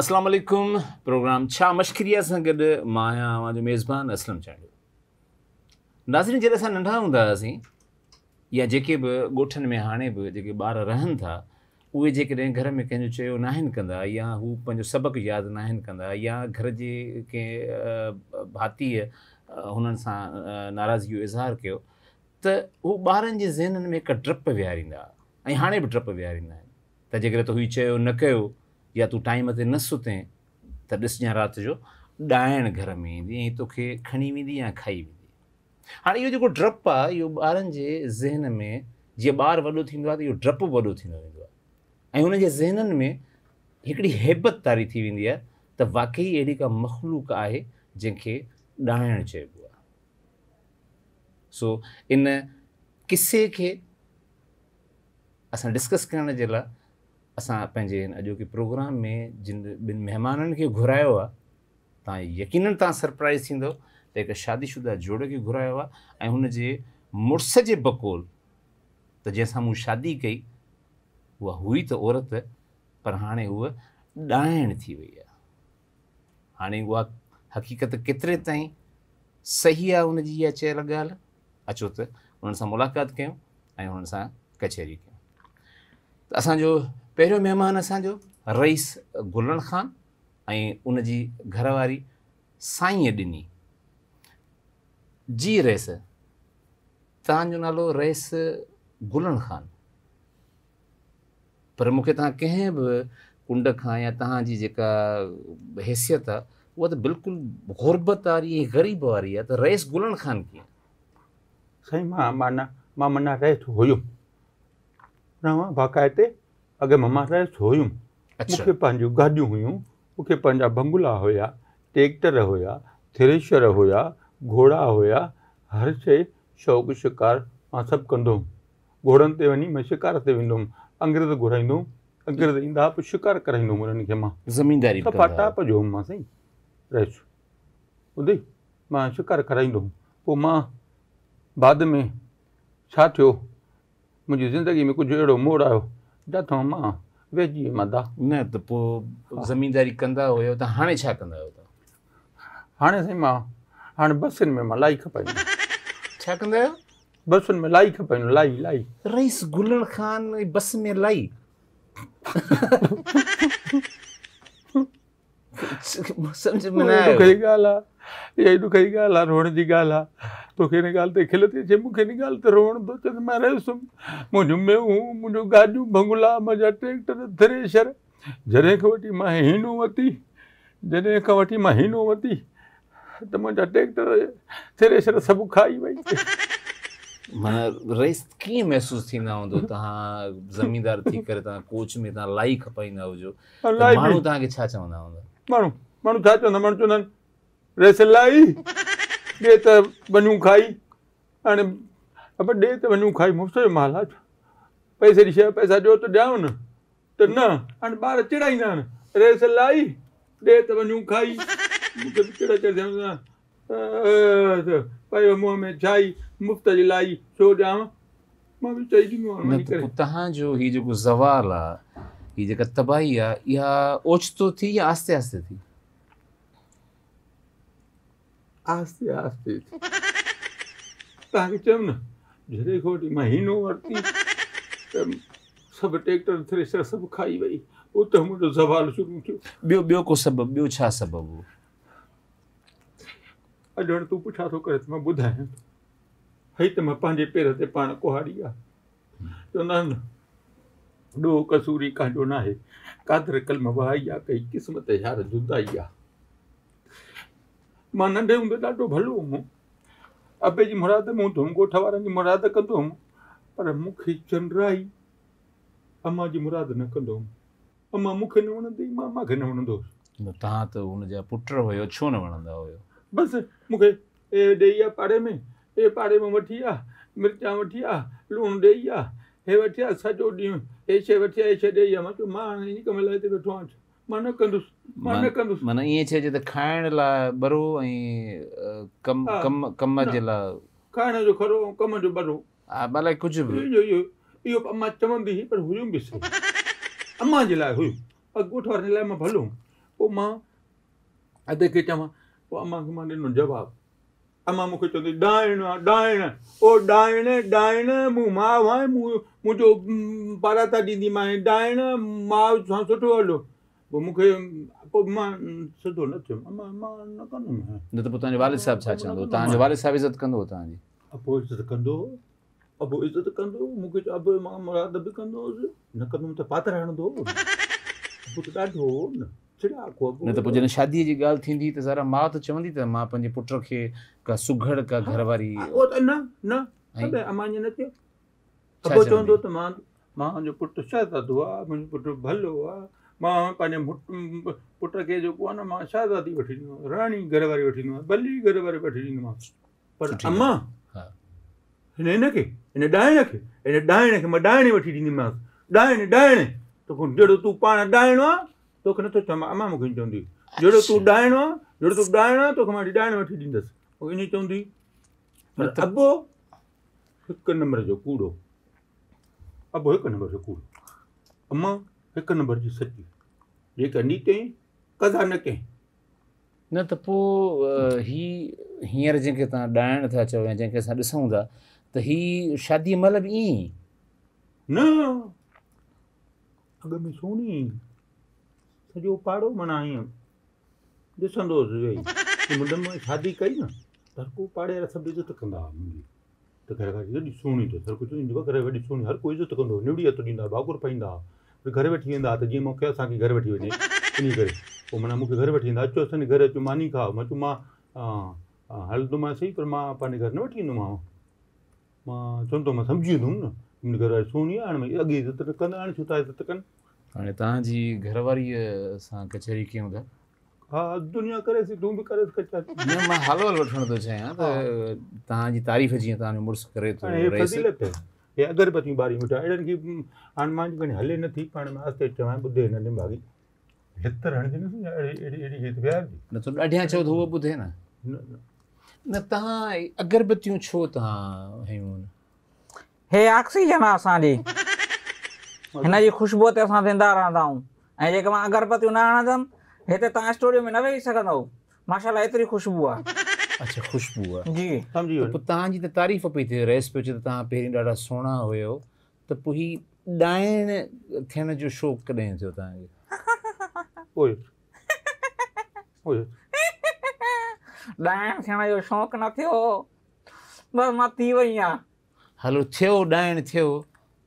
अस्सलाम प्रोग्राम छा सां गॾु आहियाँ अवांजो मेज़बान असलम चांडियो नाज़रीन जॾहिं असां नंढा हूंदा या जेके बि ॻोठनि में हाणे बि जेके ॿार रहनि था उहे में कंहिंजो चयो न आहिनि कंदा या हू पंहिंजो सबक़ु यादि न कंदा या घर कंहिं अ, भातीअ हुननि नाराज़गी इज़हार कयो त हू में हिकु डपु विहारींदा ऐं हाणे बि डपु विहारींदा आहिनि त जेकर तूं न या तूं टाइम ते न सुतें, त ॾिसजांइ राति जो ॾाइण घर में ईंदी ऐं तोखे खणी वेंदी या खाई वेंदी। हाणे इहो जेको डपु आहे इहो जे ज़हन में जीअं ॿारु वॾो थींदो आहे त इहो डपु वॾो थींदो वेंदो आहे। ऐं में हिकिड़ी हैबत तारी थी वेंदी आहे वाक़ई अहिड़ी का मख़लूक आहे जंहिंखे ॾाइणु चइबो आहे। सो, इन किसे खे असां करण जे लाइ असां पंहिंजे हिन अॼोके प्रोग्राम में जिन ॿिनि महिमाननि खे घुरायो आहे तव्हां यकीननि तव्हां सरप्राइज़ थींदो त हिकु शादीशुदा जोड़े खे घुरायो आहे ऐं हुन जे मुड़ुस जे बकोल, त जंहिंसां मूं शादी कई, उहा हुई त औरत, पर हाणे उहा ॾाइण थी वई आहे हाणे उहा हक़ीक़त केतिरे ताईं सही आहे हुनजी इहा चयल ॻाल्हि? अचो त उन्हनि सां मुलाक़ात कयूं ऐं हुननि सां कचहरी कयूं। त असांजो पहिरियों महिमान असांजो, रईस गुलण ख़ान ऐं घरवारी साईंअ ॾिनी। जी रईस, तव्हांजो नालो रईस गुलण ख़ान। पर मूंखे तव्हां कंहिं कुंड खां या तव्हांजी जेका हैसियत आहे, उहा त बिल्कुलु ग़रीब वारी आहे, त रईस गुलण ख़ान कीअं? साईं माना, माँ माना रहित हुयुमि। बाक़ाइदे अॻे माँ माँ रहित हुयुमि अच्छा। मूंखे पंहिंजूं गाॾियूं हुयूं मूंखे पंहिंजा बंगला हुया ट्रैक्टर हुया थ्रेशर हुया घोड़ा हुया हर शइ शौक़ु शिकार माँ सभु कंदो हुउमि। घोड़नि ते वञी माँ शिकार ते वेंदो हुउमि अंग्रेज़ घुराईंदो हुउमि अंग्रेज़ ईंदा पोइ शिकार कराईंदो हुउमि उन्हनि खे माँ। ज़मीनदारी सफ़ा जो हुउमि माँ साईं रहिस। ॿुधी माँ शिकार कराईंदो हुउमि पोइ माँ बाद में छा थियो? मुंहिंजी ज़िंदगी में कुझु अहिड़ो मोड़ आयो। जिथां माँ वेझी वियुमि अदा न त पोइ ज़मीनदारी कंदा हुयो त हाणे छा कंदा आहियो तव्हां हाणे साईं माँ हाणे बसियुनि में माँ लाई खपाईंदो छा कंदा आहियो बसियुनि में लाई खपाईंदो लाई लाई रईस गुलण ख़ान बस में लाई सम्झ में न आयो ॾुखी ॻाल्हि आहे इहा ॾुखी ॻाल्हि आहे रोअण जी ॻाल्हि आहे तोखे हिन ॻाल्हि ते खिल थी अचे मूंखे हिन ॻाल्हि ते रोअण थो त माँ रहियुसि मुंहिंजूं मेहूं मुंहिंजूं गाॾियूं बंगला मुंहिंजा ट्रैक्टर थ्रेशर जॾहिं खां वठी माँ हीनो वरिती जॾहिं खां वठी माँ हीनो वरिती त मुंहिंजा ट्रैक्टर थ्रेशर सभु खाई वई। माना रईस कीअं महसूसु थींदा हूंदो? तव्हां ज़मीनदार थी करे तव्हां कोच में तव्हां लाई खपाईंदा हुजो। माण्हू तव्हांखे छा चवंदा हूंदा? माण्हू माण्हू छा चवंदा? माण्हू चवंदा आहिनि रेस लाई। ॾे त वञूं खाई हाणे ॾे त वञूं खाई मुफ़्त जो माल आहे पैसे जी शइ पैसा ॾियो त ॾियांव न त न हाणे ॿार चिड़ाईंदा आहिनि रेस लाई ॾे त वञूं खाई मूंखे बि चिड़ चिड़ पियो मुंहं में छाई मुफ़्त जी लाई छो ॾियांव माँ बि चई ॾींदो तव्हांजो हीउ जेको ज़वाल आहे हीअ जेका तबाही आहे इहा ओचितो थी या आस्ते आस्ते थी आस्ते आस्ते। चयमि न जॾहिं खां वठी माँ हीनो वरिती त सभु ट्रैक्टर थ्रेशर सभु खाई वई उते मुंहिंजो सवालु शुरू थियो ॿियो ॿियो को सबबु ॿियो छा सबबु हो अॼु हाणे तूं पुछा थो करे त माँ ॿुधायां हई त माँ पंहिंजे पेर ते पाण कुहाड़ी आहे चवंदा आहिनि न ॾोह कसूरी कांजो न आहे कादर कलम आहे कई क़िस्मत यार जुदाई आहे माँ नंढे हूंदे ॾाढो भलो हुउमि अबे जी मुराद में हूंदो हुउमि ॻोठ वारनि जी मुराद कंदो हुउमि पर मूंखे चंडराई अम्मा जी मुराद न कंदो हुउमि। अम्मा मूंखे न वणंदी माँ मूंखे न वणंदो हुउसि। तव्हां त हुनजा पुट हुयो छो न वणंदा हुयो? बसि मूंखे ए ॾेई आहे पाड़े में ए पाड़े में वठी आहे मिर्चां वठी आहे लूणु ॾेई आहे हे वठी आहे सॼो ॾींहुं हे शइ वठी आहे हे शइ ॾेई आहे माँ चयो माँ हाणे इन कम लाइ हिते वेठो आहियाँ। माँ कंदुसि माँ कंदुसि माना ईअं चइजे त खाइण लाइ बरो ऐं कम कम कम जे लाइ। खाइण जो खरो ऐं कम जो भरो हा, भले कुझु बि। इहो इहो इहो अम्मा चवंदी हुई पर हुयूं बि सही अम्मा जे लाइ हुयूं। ॻोठ वारनि जे लाइ माँ भलो पोइ माँ अधे खे चवां पोइ अम्मा खे माँ ॾिनो जवाबु। अम्मा मूंखे चवंदी डाइण आहे डाइण ओ डाइण डाइण मूं माउ आहे मूं मुंहिंजो म, पाराता ॾींदीमांइ। डाइण माउ सां सुठो हलो। पोइ न त पोइ तव्हांजो वालिद साहिबु छा चवंदो तव्हांजो वालिद साहिबु इज़त कंदो तव्हांजी अबो इज़त कंदो अबो इज़त कंदो मूंखे अबो माँ मुराद बि कंदोसि न कंदुमि त पातर हणंदो त ॾाढो न न त पोइ जॾहिं शादीअ जी ॻाल्हि थींदी त ज़रा माउ त चवंदी त माँ पंहिंजे पुट खे का सुघड़ का घरवारी न न ईअं न थियो चवंदो त माँ मुंहिंजो पुटु शहज़ादो आहे मुंहिंजो पुटु भलो आहे माँ पंहिंजे मुट- पुट खे जेको आहे न माँ शहज़ादी वठी ॾींदोमांसि राणी घरवारी वठी ॾींदोमांसि भली घरवारी वठी ॾींदोमांसि पर अम्मा। हिन हिन खे हिन डाइण खे हिन डाइण खे माँ डाइण वठी ॾींदीमांसि। डाइण डाइण तोखे जहिड़ो तूं पाण डाइणो आहे तोखे नथो चवां अम्मा मूंखे चवंदी। जहिड़ो तूं डाइणो आहे जहिड़ो तूं डाइणो आहे तोखे माँ डाइण वठी ॾींदसि। पोइ ईअं चवंदी। पर अबो हिकु नंबर जो कूड़ो। अबो हिकु नंबर जो कूड़ो। अम्मा हिकु नंबर जी सची जेका नी कयईं कदा न कयईं न त पोइ ही हींअर जंहिंखे तव्हां ॾाइण था चओ या जंहिंखे असां ॾिसूं था त ही शादीअ महिल बि ईअं न। अॻ में सोणी सॼो पाड़ो माना ईअं। ॾिसंदो हुउसि वेही मुंड में शादी कई न त हर को पाड़े वारा सभु इज़त कंदा हुआ मुंहिंजी। त घर खां वॾी सोणी अथसि हर कुझु चवंदो घर वॾी सोणी हर कोई इज़त कंदो निवड़ी हथ ॾींदा हुआ भाकुर पाईंदा। हुआ घर वेठी वेंदा त जीअं मूंखे असांखे घर वठी वञे इन करे पोइ माना मूंखे घर वठी वेंदा अचो असांजे घर अचो मानी खाओ माँ चयो माँ हा, हा, सही पर माँ पंहिंजे घर न वठी ईंदोमांव माँ चवंदो माँ सम्झी वेंदुमि न मुंहिंजे घर वारी सोनी आहे हाणे अॻे इज़त न कंदा हाणे छो था इज़त कनि हाणे तव्हांजी घरवारीअ सां कचहरी कयूं था हा दुनिया करे थी तूं बि करे न माँ हाल वठण थो चाहियाँ त तव्हांजी तारीफ़ जीअं तव्हांजो मुड़ुसु करे थो फज़ीलत अहिड़नि खे हम्म, हाणे माँ कॾहिं हले नथी पाण में आस्ते चवां ॿुधे हिन ॾे भागी हितर हणंदी न अहिड़ी अहिड़ी हित विहारजी न त ॾाढियाँ चओ त उहो ॿुधे न न तव्हां अगरबत्तियूं छो तव्हां हयूं हे ऑक्सीजन आहे असांजी हिन जी ख़ुशबूअ ते असां ज़िंदा रहंदा आहियूं ऐं जेके माँ अगरबत्तियूं न हणंदमि हिते तव्हां स्टूडियो में न वेही सघंदव माशाल्लाह एतिरी ख़ुशबू आहे अच्छा ख़ुशबू आहे जी। सम्झी वियो पोइ तव्हांजी त तारीफ़ पई थिए रहिस पियो चए त तव्हां पहिरीं ॾाढा सुहिणा हुयो। त पोइ ही ॾाइण थियण जो शौक़ु कॾहिं थियो तव्हांखे ॾाइण थियण जो शौक़ु न थियो। बसि माँ थी वई आहियाँ हलो थियो ॾाइण थियो।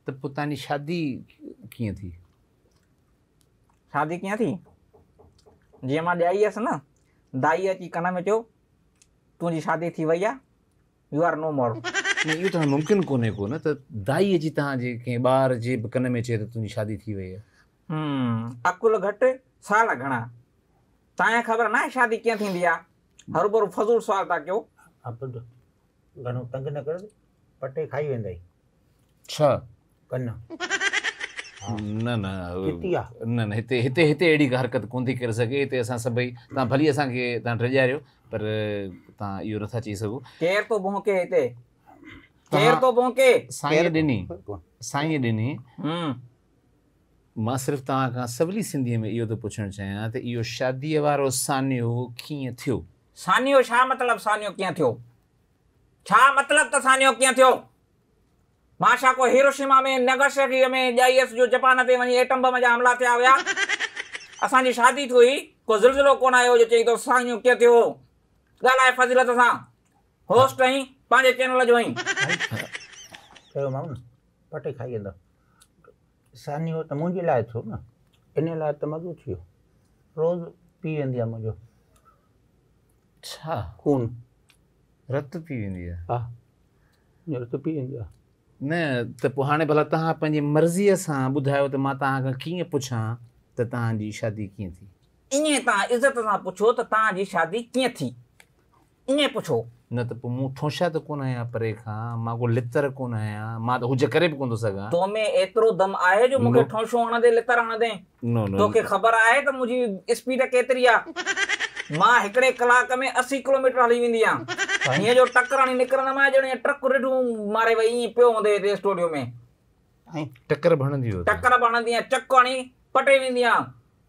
त पोइ तव्हांजी शादी कीअं थी? शादी कीअं थी? जीअं माँ ॼाई हुयसि न दाई अची कन में चयो तुंहिंजी शादी थी वई आहे यू आर नो मोर न इहो त मुमकिन कोन्हे को न त दाई अची तव्हांजे कंहिं ॿार जे कन में चए त तुंहिंजी शादी थी वई आहे अकुल घटि साल घणा। तव्हांखे ख़बर न आहे शादी कीअं थींदी आहे हर भरू फज़ूल सुवाल था कयो? पुट घणो तंग न कर पटे खाई वेंदई छा कन न न न न हिते हिते हिते अहिड़ी का हरकत कोन थी करे सघे हिते असां सभई तव्हां भली असांखे तव्हां ड्रॼारियो पर तव्हां इहो नथा चई सघो केरु थो भोंके हिते केरु थो भोंके साईं ॾिनी साईं ॾिनी हम्म। माँ सिर्फ़ु तव्हां खां सवली सिंधीअ में इहो थो पुछणु चाहियाँ त इहो शादीअ वारो सान्यो कीअं थियो? सानियो छा मतिलबु सानियो कीअं थियो? छा मतिलबु त सानियो कीअं थियो? माँ छा को हिरोशिमा में नगरशरी में ॼाईअसि जो जापान ते वञी एटम बम जा हमला थिया हुया? असांजी शादी थी हुई को ज़िलज़िलो कोन आयो जो चई थो सानियो कीअं थियो? ॻाल्हाए फज़ीलत सां। होस्ट आहीं पंहिंजे चैनल जो आहीं। चयो माँ न पटे खाई वेंदो। सानियो त मुंहिंजे लाइ थियो न। इन लाइ त मज़ो थी वियो। रोज़ु पी वेंदी आहे मुंहिंजो। छा? खून। रत थी वेंदी आहे। हा। हींअर त पी वेंदी आहे। न त पोइ हाणे भला तव्हां पंहिंजी मर्ज़ीअ सां ॿुधायो त माँ तव्हां खां कीअं पुछां त तव्हांजी शादी कीअं थी? ईअं तव्हां इज़त सां पुछो त तव्हांजी शादी कीअं थी? ईअं पुछो। न त पोइ मूं ठोशा त कोन आहियाँ परे खां माँ को लितर कोन आहियाँ माँ त हुज करे बि कोन थो सघां। तो में एतिरो दम आहे जो मूंखे। ठोशो हणंदे लितर हणंदे नो नो तोखे ख़बर आहे त मुंहिंजी स्पीड केतिरी आहे माँ हिकिड़े कलाक में असी किलोमीटर हली वेंदी आहियाँ हीअं जो टकर हणी निकिरंदमि ॼण ट्रक रिढूं मारे वई ईअं पियो हूंदे स्टूडियो में। टकर भणंदी टकर बणंदी आहियाँ चक हणी पटे वेंदी आहियाँ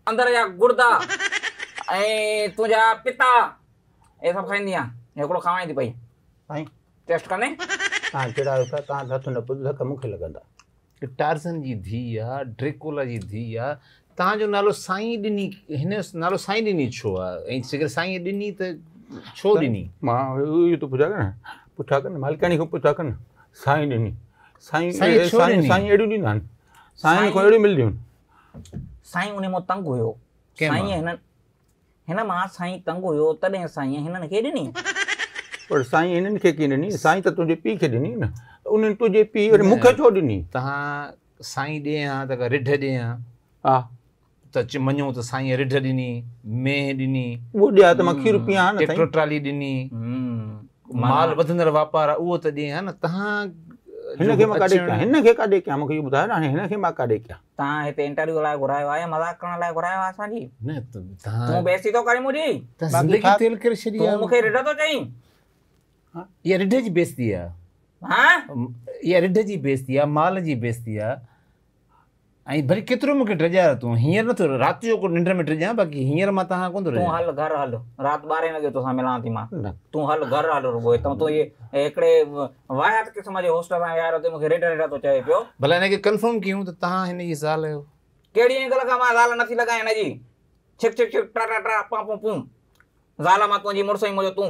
अंदरि जा गुर्दा। ऐं तुंहिंजा पिता। हे सभु खाईंदी आहे हिकिड़ो खावां थी पई साईं टेस्ट कंदे तव्हां चिड़ायो पिया तव्हां हथ न ॿुध धक मूंखे लॻंदा टार्ज़न जी आहे ड्रेकोला जी आहे तव्हांजो नालो साईं ॾिनी हिन नालो साईं ॾिनी छो आहे ऐं जेकर साईं ॾिनी त छो ॾिनी माँ इहो थो पुछा कर पुछा कर मालिकाणी खां पुछा कर साईं ॾिनी साईं साईं छो साईं अहिड़ियूं ॾींदा आहिनि साईं खां अहिड़ियूं मिलंदियूं आहिनि साईं उन माँ तंग हुयो साईं? हिननि हिन माँ साईं तंग हुयो तॾहिं साईं हिननि खे ॾिनी। पर साईं हिननि खे कीअं ॾिनी? साईं त तुंहिंजे पीउ खे ॾिनी न। त उन्हनि तुंहिंजे पीउ वरी मूंखे छो ॾिनी? तव्हां साईं ॾे हा त रिढ ॾे हा। त च- मञूं त साईं रिढ ॾिनी मेह ॾिनी। उहो ॾिया त माँ खीर पीआं न ट्रैक्टर ट्राली ॾिनी। हम्म। माल वधंदड़ वापार आहे उहो त ॾे हा न। तव्हां हिन खे माँ काॾे कयां? हिनखे काॾे कयां? मूंखे इहो ॿुधायो न हाणे हिनखे माँ काॾे कयां? तव्हां हिते इंटरव्यू लाइ घुरायो आहे मज़ाक करण लाइ घुरायो आहे असांजी? न त तूं तव्हां थो करे मुंहिंजी। ज़िंदगी तेल करे छॾी आहे। मूंखे रिढ थो चई। इहा रिढ जी बेइज़ती आहे। हा? इहा रिढ जी बेइज़ती आहे माल जी बेइज़ती आहे। ऐं भली केतिरो मूंखे ड्रजायो तूं हींअर नथो राति जो निंड में ड्रजां बाक़ी हींअर माँ तव्हां कोन थो तूं हल घर हल राति ॿारहें वॻे तोसां मिलां थी माँ तूं हल घर हल रुगो हितां तूं इहे हिकिड़े वाहियात क़िस्म जे होस्टल सां विहारो ते मूंखे रेड रेड थो चए पियो भला हिनखे कंफर्म कयूं त तव्हां हिन जी ज़ाल आहियो कहिड़ी एंगल खां माँ ज़ाल नथी लॻायां हिनजी छिक छिक छिक टा टा टा पा पू पू ज़ाल माँ तुंहिंजी मुड़ुस ई मुंहिंजो तूं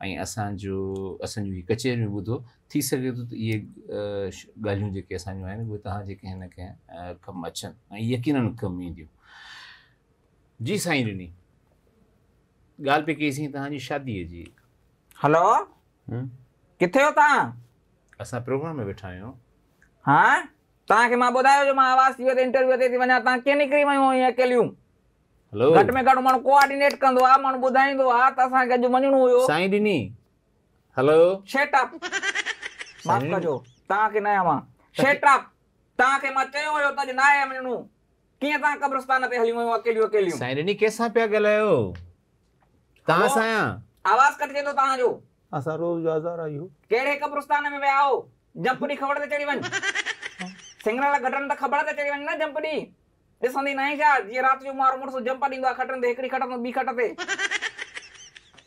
ऐं असांजो असांजूं हीअ कचहरियूं ॿुधो थी सघे थो त इहे ॻाल्हियूं जेके असांजूं आहिनि उहे तव्हां जेके हिन खे अ, कमु अचनि ऐं यकीननि कमु ईंदियूं। जी साईं ॾिनी ॻाल्हि पई कईसीं तव्हांजी शादीअ जी। हलो? हम्म। किथे हो तव्हां? असां प्रोग्राम में वेठा आहियूं। हा? तव्हांखे माँ ॿुधायो जो माँ आवाज़ थी ते इंटरव्यू ते थी वञा तव्हां कीअं निकिरी वियूं ईअं अकेलियूं? घटि में घटि माण्हू कोऑर्डिनेट कंदो आहे माण्हू ॿुधाईंदो आहे त असांखे अॼु वञिणो हुयो. साईं ॾिनी. हलो शेट अप माफ़ कजो तव्हांखे न आहियाँ माँ. शेट अप तव्हांखे माँ चयो हुयो त अॼु न आहे वञिणो कीअं तव्हां कब्रस्तान ते हली वियूं अकेलियूं अकेलियूं? साईं ॾिनी कंहिंसां पिया ॻाल्हायो? तव्हां सां आहियाँ आवाज़ कटिजे थो तव्हांजो. असां रोज़ जो हज़ार आहियूं। कहिड़े कब्रस्तान में विया हो? जंप ॾी ख़बर ते चढ़ी वञ. सिंगरल गडन त ख़बर ते चढ़ी वञ न जंप ॾी ॾिसंदी न आहे छा जीअं राति जो मारो मुड़ुस जंप आहे खटनि ते हिकिड़ी खट ॿी खट ते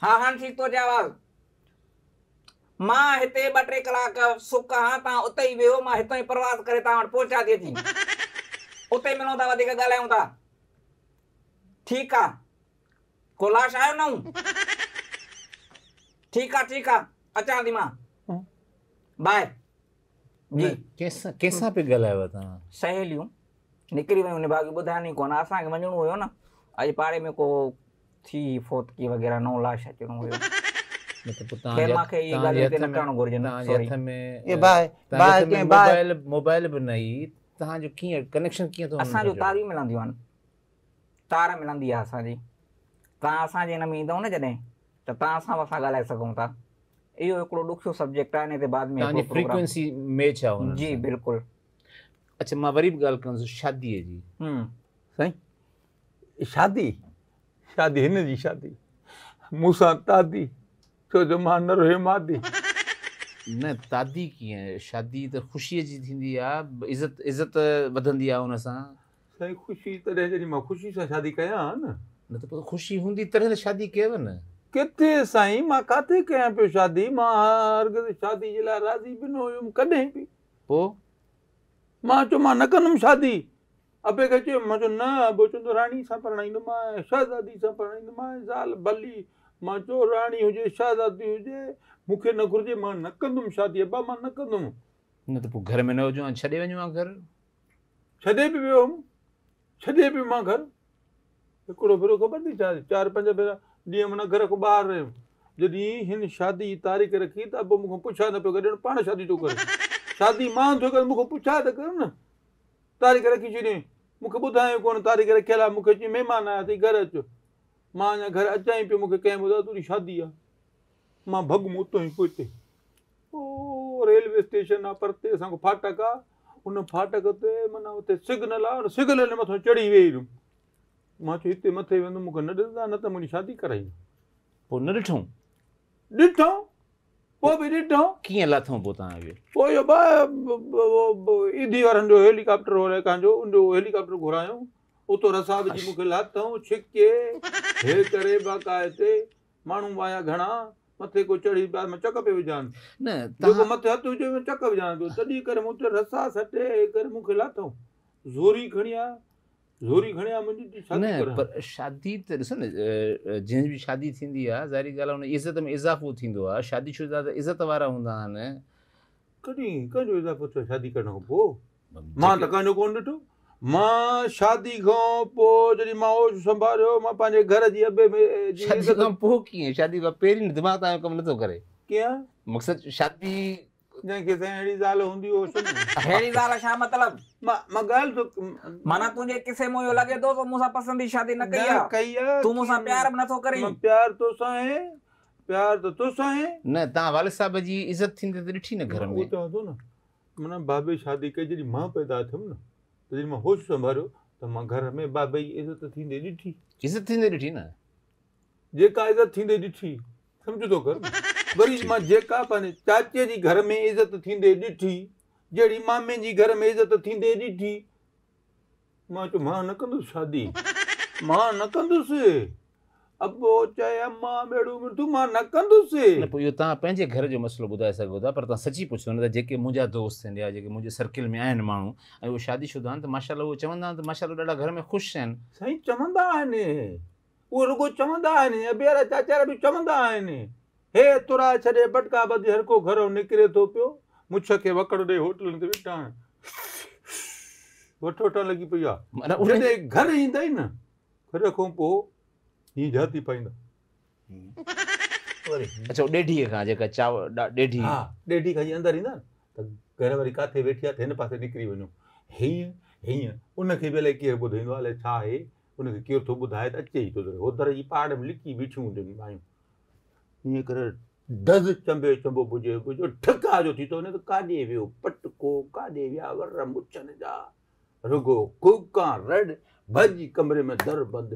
हा हाणे ठीकु थो अचे माँ हिते ॿ टे कलाक सुख हा तव्हां उते ई वियो माँ हितां ई प्रवास करे तव्हां वटि पहुचा थी अची उते मिलूं था वधीक ॻाल्हायूं था ठीकु आहे को लाश आयो न ठीकु आहे ठीकु आहे अचां थी माँ। बाय जी कंहिंसां कंहिंसां पिया ॻाल्हायो तव्हां सहेलियूं निकिरी वियूं निभागी ॿुधाइनि ई कोन असांखे वञिणो हुयो न? अॼु पाड़े में को थी फोतकी वग़ैरह नओं लाश अचिणो हुयो न त न मोबाइल मोबाइल बि न ई तव्हांजो कीअं कनेक्शन कीअं थो हुन असांजो? तारियूं मिलंदियूं आहिनि तार मिलंदी आहे असांजी तव्हां असांजे हिन में ईंदव न जॾहिं त तव्हां असां सां ॻाल्हाए सघूं था इहो हिकिड़ो ॾुखियो सब्जेक्ट आहे हिन ते बाद में जी। बिल्कुलु। अच्छा माँ वरी बि ॻाल्हि कंदुसि शादीअ जी। हम्म साईं शादी? शादी हिन जी शादी। मूंसां तादी छो जो माँ न रहियो मादी। न तादी कीअं शादी त ख़ुशीअ जी थींदी आहे इज़त इज़त वधंदी आहे हुन सां साईं ख़ुशी तॾहिं जॾहिं माँ ख़ुशी सां शादी कयां हा न। न त पोइ ख़ुशी हूंदी तॾहिं त शादी कयव न? किथे साईं? माँ काथे कयां पियो शादी? माँ हरगिज़ शादी जे लाइ राज़ी बि न हुयुमि कॾहिं बि। पोइ माँ चयो माँ न कंदुमि शादी। अबे खे चयो माँ चयो न अबो चवंदो राणी सां परणाईंदोमांइ शहज़ादी सां परणाईंदोमांइ ज़ाल भली माँ चयो राणी हुजे शहज़ादी हुजे मूंखे न घुरिजे माँ न कंदुमि शादी अबा माँ न कंदुमि। न त पोइ घर में न हुजो छॾे वञो आहे घर? छॾे बि वियो हुउमि। छॾे बि माँ घर? हिकिड़ो भेरो ख़बर थी छा चारि पंज भेरा ॾींहं माना घर खां ॿाहिरि रहियुमि। जॾहिं हिन शादी जी तारीख़ रखी त अबो मूंखां पुछा न पियो करे पाण शादी थो करे। शादी माँ थो करे मूंखां पुछा त कर न। तारीख़ रखी छॾियईं मूंखे ॿुधायो कोन तारीख़ रखियल आहे मूंखे चई महिमान आया अथई घर अचो। माँ अञा घर अचां ई पियो मूंखे कंहिं ॿुधायो तुंहिंजी शादी आहे। माँ भॻुमि उतो ई पोइ हिते ओ रेलवे स्टेशन आहे परते असांजो फाटक आहे। उन फाटक ते माना हुते सिग्नल आहे उन सिग्नल जे मथां चढ़ी वेही रहियुमि। माँ चयो हिते मथे वेंदुमि मूंखे न ॾिसंदा न त मुंहिंजी शादी कराई पोइ न ॾिठूं ॾिठो पोइ बि ॾिठो कीअं लाथऊं पोइ तव्हां इहे? पोइ इहो ॿ ईदी वारनि जो हेलीकॉप्टर हो कंहिंजो उनजो हेलीकॉप्टर घुरायूं। उतो रसा विझी मूंखे लाथऊं छिके हे करे बाक़ाइदे माण्हू आया घणा मथे को चढ़ी पिया माँ चक पियो विझां। न जेको मथे हथ हुजे चक विझां पियो। तॾहिं करे मूं उते रसा सटे करे मूंखे लाथऊं ज़ोरी खणी आ ज़ोरी खणी आ मुंहिंजी? शादी न पर शादी त ॾिसो न जंहिंजी बि शादी थींदी आहे ज़ाहिरी ॻाल्हि आहे हुन इज़त में इज़ाफ़ो थींदो आहे शादीशुदा त इज़त वारा हूंदा आहिनि कॾहिं कंहिंजो इज़ाफ़ो थियो शादी करण खां पोइ? माँ त कंहिंजो कोन ॾिठो। माँ शादी खां पोइ जॾहिं माँ होश संभालियो माँ पंहिंजे घर जी अबे में शादी खां पोइ कीअं? शादी खां पहिरीं दिमाग़ तव्हांजो कमु नथो करे। कीअं? मक़सदु शादी जंहिंखे साईं अहिड़ी ज़ाल हूंदी हो अहिड़ी ज़ाल छा मतिलब? माँ ॻाल्हि थो माना तुंहिंजे किसे में इहो लॻे थो तो मूंसां पसंद शादी न कई आहे। कई आहे तूं मूंसां प्यार बि नथो करी। माँ प्यार तोसां आहे प्यार त तोसां आहे न तव्हां वालिद साहिब जी इज़त थींदी त ॾिठी न घर में। चवां थो न माना बाबे शादी कई जॾहिं माँ पैदा थियुमि न त जॾहिं माँ होश संभालियो त माँ घर में बाबे जी इज़त थींदे ॾिठी। इज़त थींदी ॾिठी न? जेका इज़त थींदे ॾिठी सम्झ थो कर वरी माँ जेका पंहिंजे चाचे जी घर में इज़त थींदे ॾिठी जहिड़ी मामे जी घर में इज़त थींदे ॾिठी। माँ चयो माँ न कंदुसि शादी। माँ न कंदुसि। अबो चए अम्मा बेड़ू मिठू माँ न कंदुसि। न पोइ इहो तव्हां पंहिंजे घर जो मसइलो ॿुधाए सघो था पर तव्हां सची पुछो न त जेके मुंहिंजा दोस्त आहिनि या जेके मुंहिंजे सर्किल में आहिनि माण्हू ऐं उहे शादीशुदा आहिनि त माशाला उहे चवंदा आहिनि त माशाला ॾाढा घर में ख़ुशि आहिनि। साईं चवंदा आहिनि। उहे रुगो चवंदा आहिनि ॿियरा चाचारा बि चवंदा आहिनि। हे हर को घरो निकिरे थो पियो मुछ खे वकड़ ॾे होटल ते वेठा वठो वठण लॻी पई आहे माना उन जॾहिं घर ईंदा ई न घर खां पोइ हीअं जाती पाईंदा अच्छा ॾेढीअ खां जेका चाव ॾा- ॾेढी हा ॾेढी खां जीअं अंदरि ईंदा त घर वरी किथे वेठी आहे त हिन पासे निकिरी वञो हीअं हीअं उनखे बि अलाए केरु ॿुधाईंदो आहे अलाए छा आहे उनखे केरु थो ॿुधाए त अचे ई थो हो दर जी पहाड़ में लिकी बीठियूं हूंदियूं मायूं ईअं करे डज़ चंबे चंबो बुझे, बुझो, ठका जो थी थो वञे त काॾे वियो? पटको, काॾे विया? वर मुछनि जा रुगो कुका रड भॼी कमरे में दर बंदि।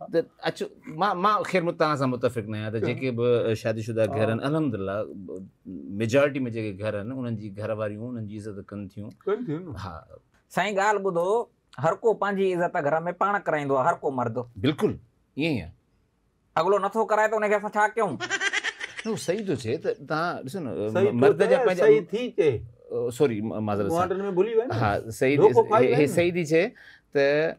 हा। त अचो माँ माँ ख़ैर मूं तव्हां सां मुतफ़िक़ न आहियाँ त जेके बि शादीशुदा घर आहिनि अलहमदिल्ला मेजॉरिटी में जेके घर आहिनि उन्हनि जी घर वारियूं उन्हनि जी इज़त कनि थियूं हा साईं ॻाल्हि ॿुधो हर को पंहिंजी इज़त घर में पाण कराईंदो आहे हर को मर्द बिल्कुलु ईअं ई आहे अॻिलो नथो कराए त हुनखे असां छा कयूं सही थो चए त तव्हां ॾिसो न मर्द जा पंहिंजा सॉरी माज़रत सां गुआंढनि में भुली वञ हा सही। सही थी चए त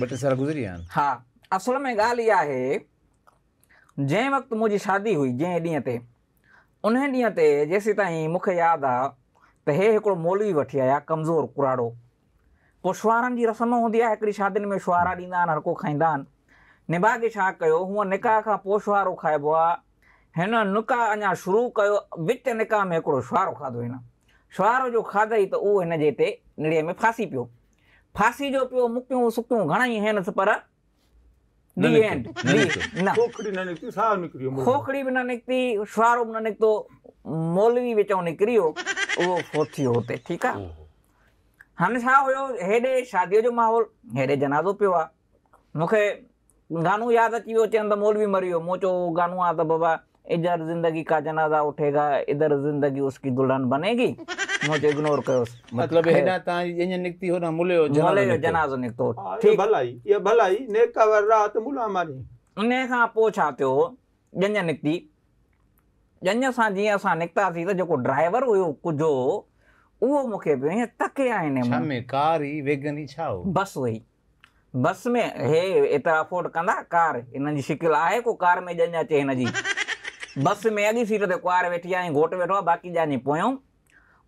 ॿ टे साल गुज़री हा असुल में ॻाल्हि इहा आहे जंहिं वक़्तु मुंहिंजी शादी हुई जंहिं ॾींहं ते उन ॾींहं ते जेसीं ताईं मूंखे यादि मौलवी वठी आया, कमज़ोर कुराड़ो। पोइ शुआरनि जी रस्म हूंदी आहे, हिकिड़ी शादियुनि में शुआरा आहिनि हर को खाईंदा आहिनि। निभागे छा कयो, हूअं निकाह खां पोइ खाइबो आहे हिन शुरू कयो, विच में हिकिड़ो शुआरो खाधो हिन। शुआरो जो खाधई त उहो हिन जे में फासी पियो। फासी जो पियो मुकियूं सुकियूं घणेई आहिनि पर खोखड़ी न निकिती साह निकिरी खोखड़ी बि न निकिती शुआरो बि न निकितो मौलवी विचो निकिरी वियो उहो फोत थियो हुते ठीकु आहे हाणे छा हुयो हेॾे शादीअ जो माहौल हेॾे जनाज़ो पियो आहे मूंखे गानो यादि अची वियो चवनि त मौलवी मरी वियो। मूं चयो गानो आहे त बाबा इधर ज़िंदगी का जनाज़ा उठेगा इधर ज़िंदगी उसकी दुल्हन बनेगी। मतिलबु हेॾां तव्हां ॼञ निकिती होॾां मुले जो जनाज़ो मोले जो निकितो। जनाज़ो निकितो। हा, इहा ठीकु। भलाई इहा भलाई नेका रात मुला मारी। उन खां पोइ छा थियो ॼञ निकिती। ॼञ सां जीअं असां निकितासीं त जेको ड्राइवर हुयो कुझो उहो मूंखे पियो हीअं तके आहिनि कार ई वेगन ई छा हो? बस हुई बस में हे एतिरा अफोर्ड कंदा कार हिन जी शिकिल आहे को कार में ॼञ अचे हिन जी बस में अॻी सीट ते कुआर वेठी आहे घोटु वेठो आहे बाक़ी ॼाणी पोयूं।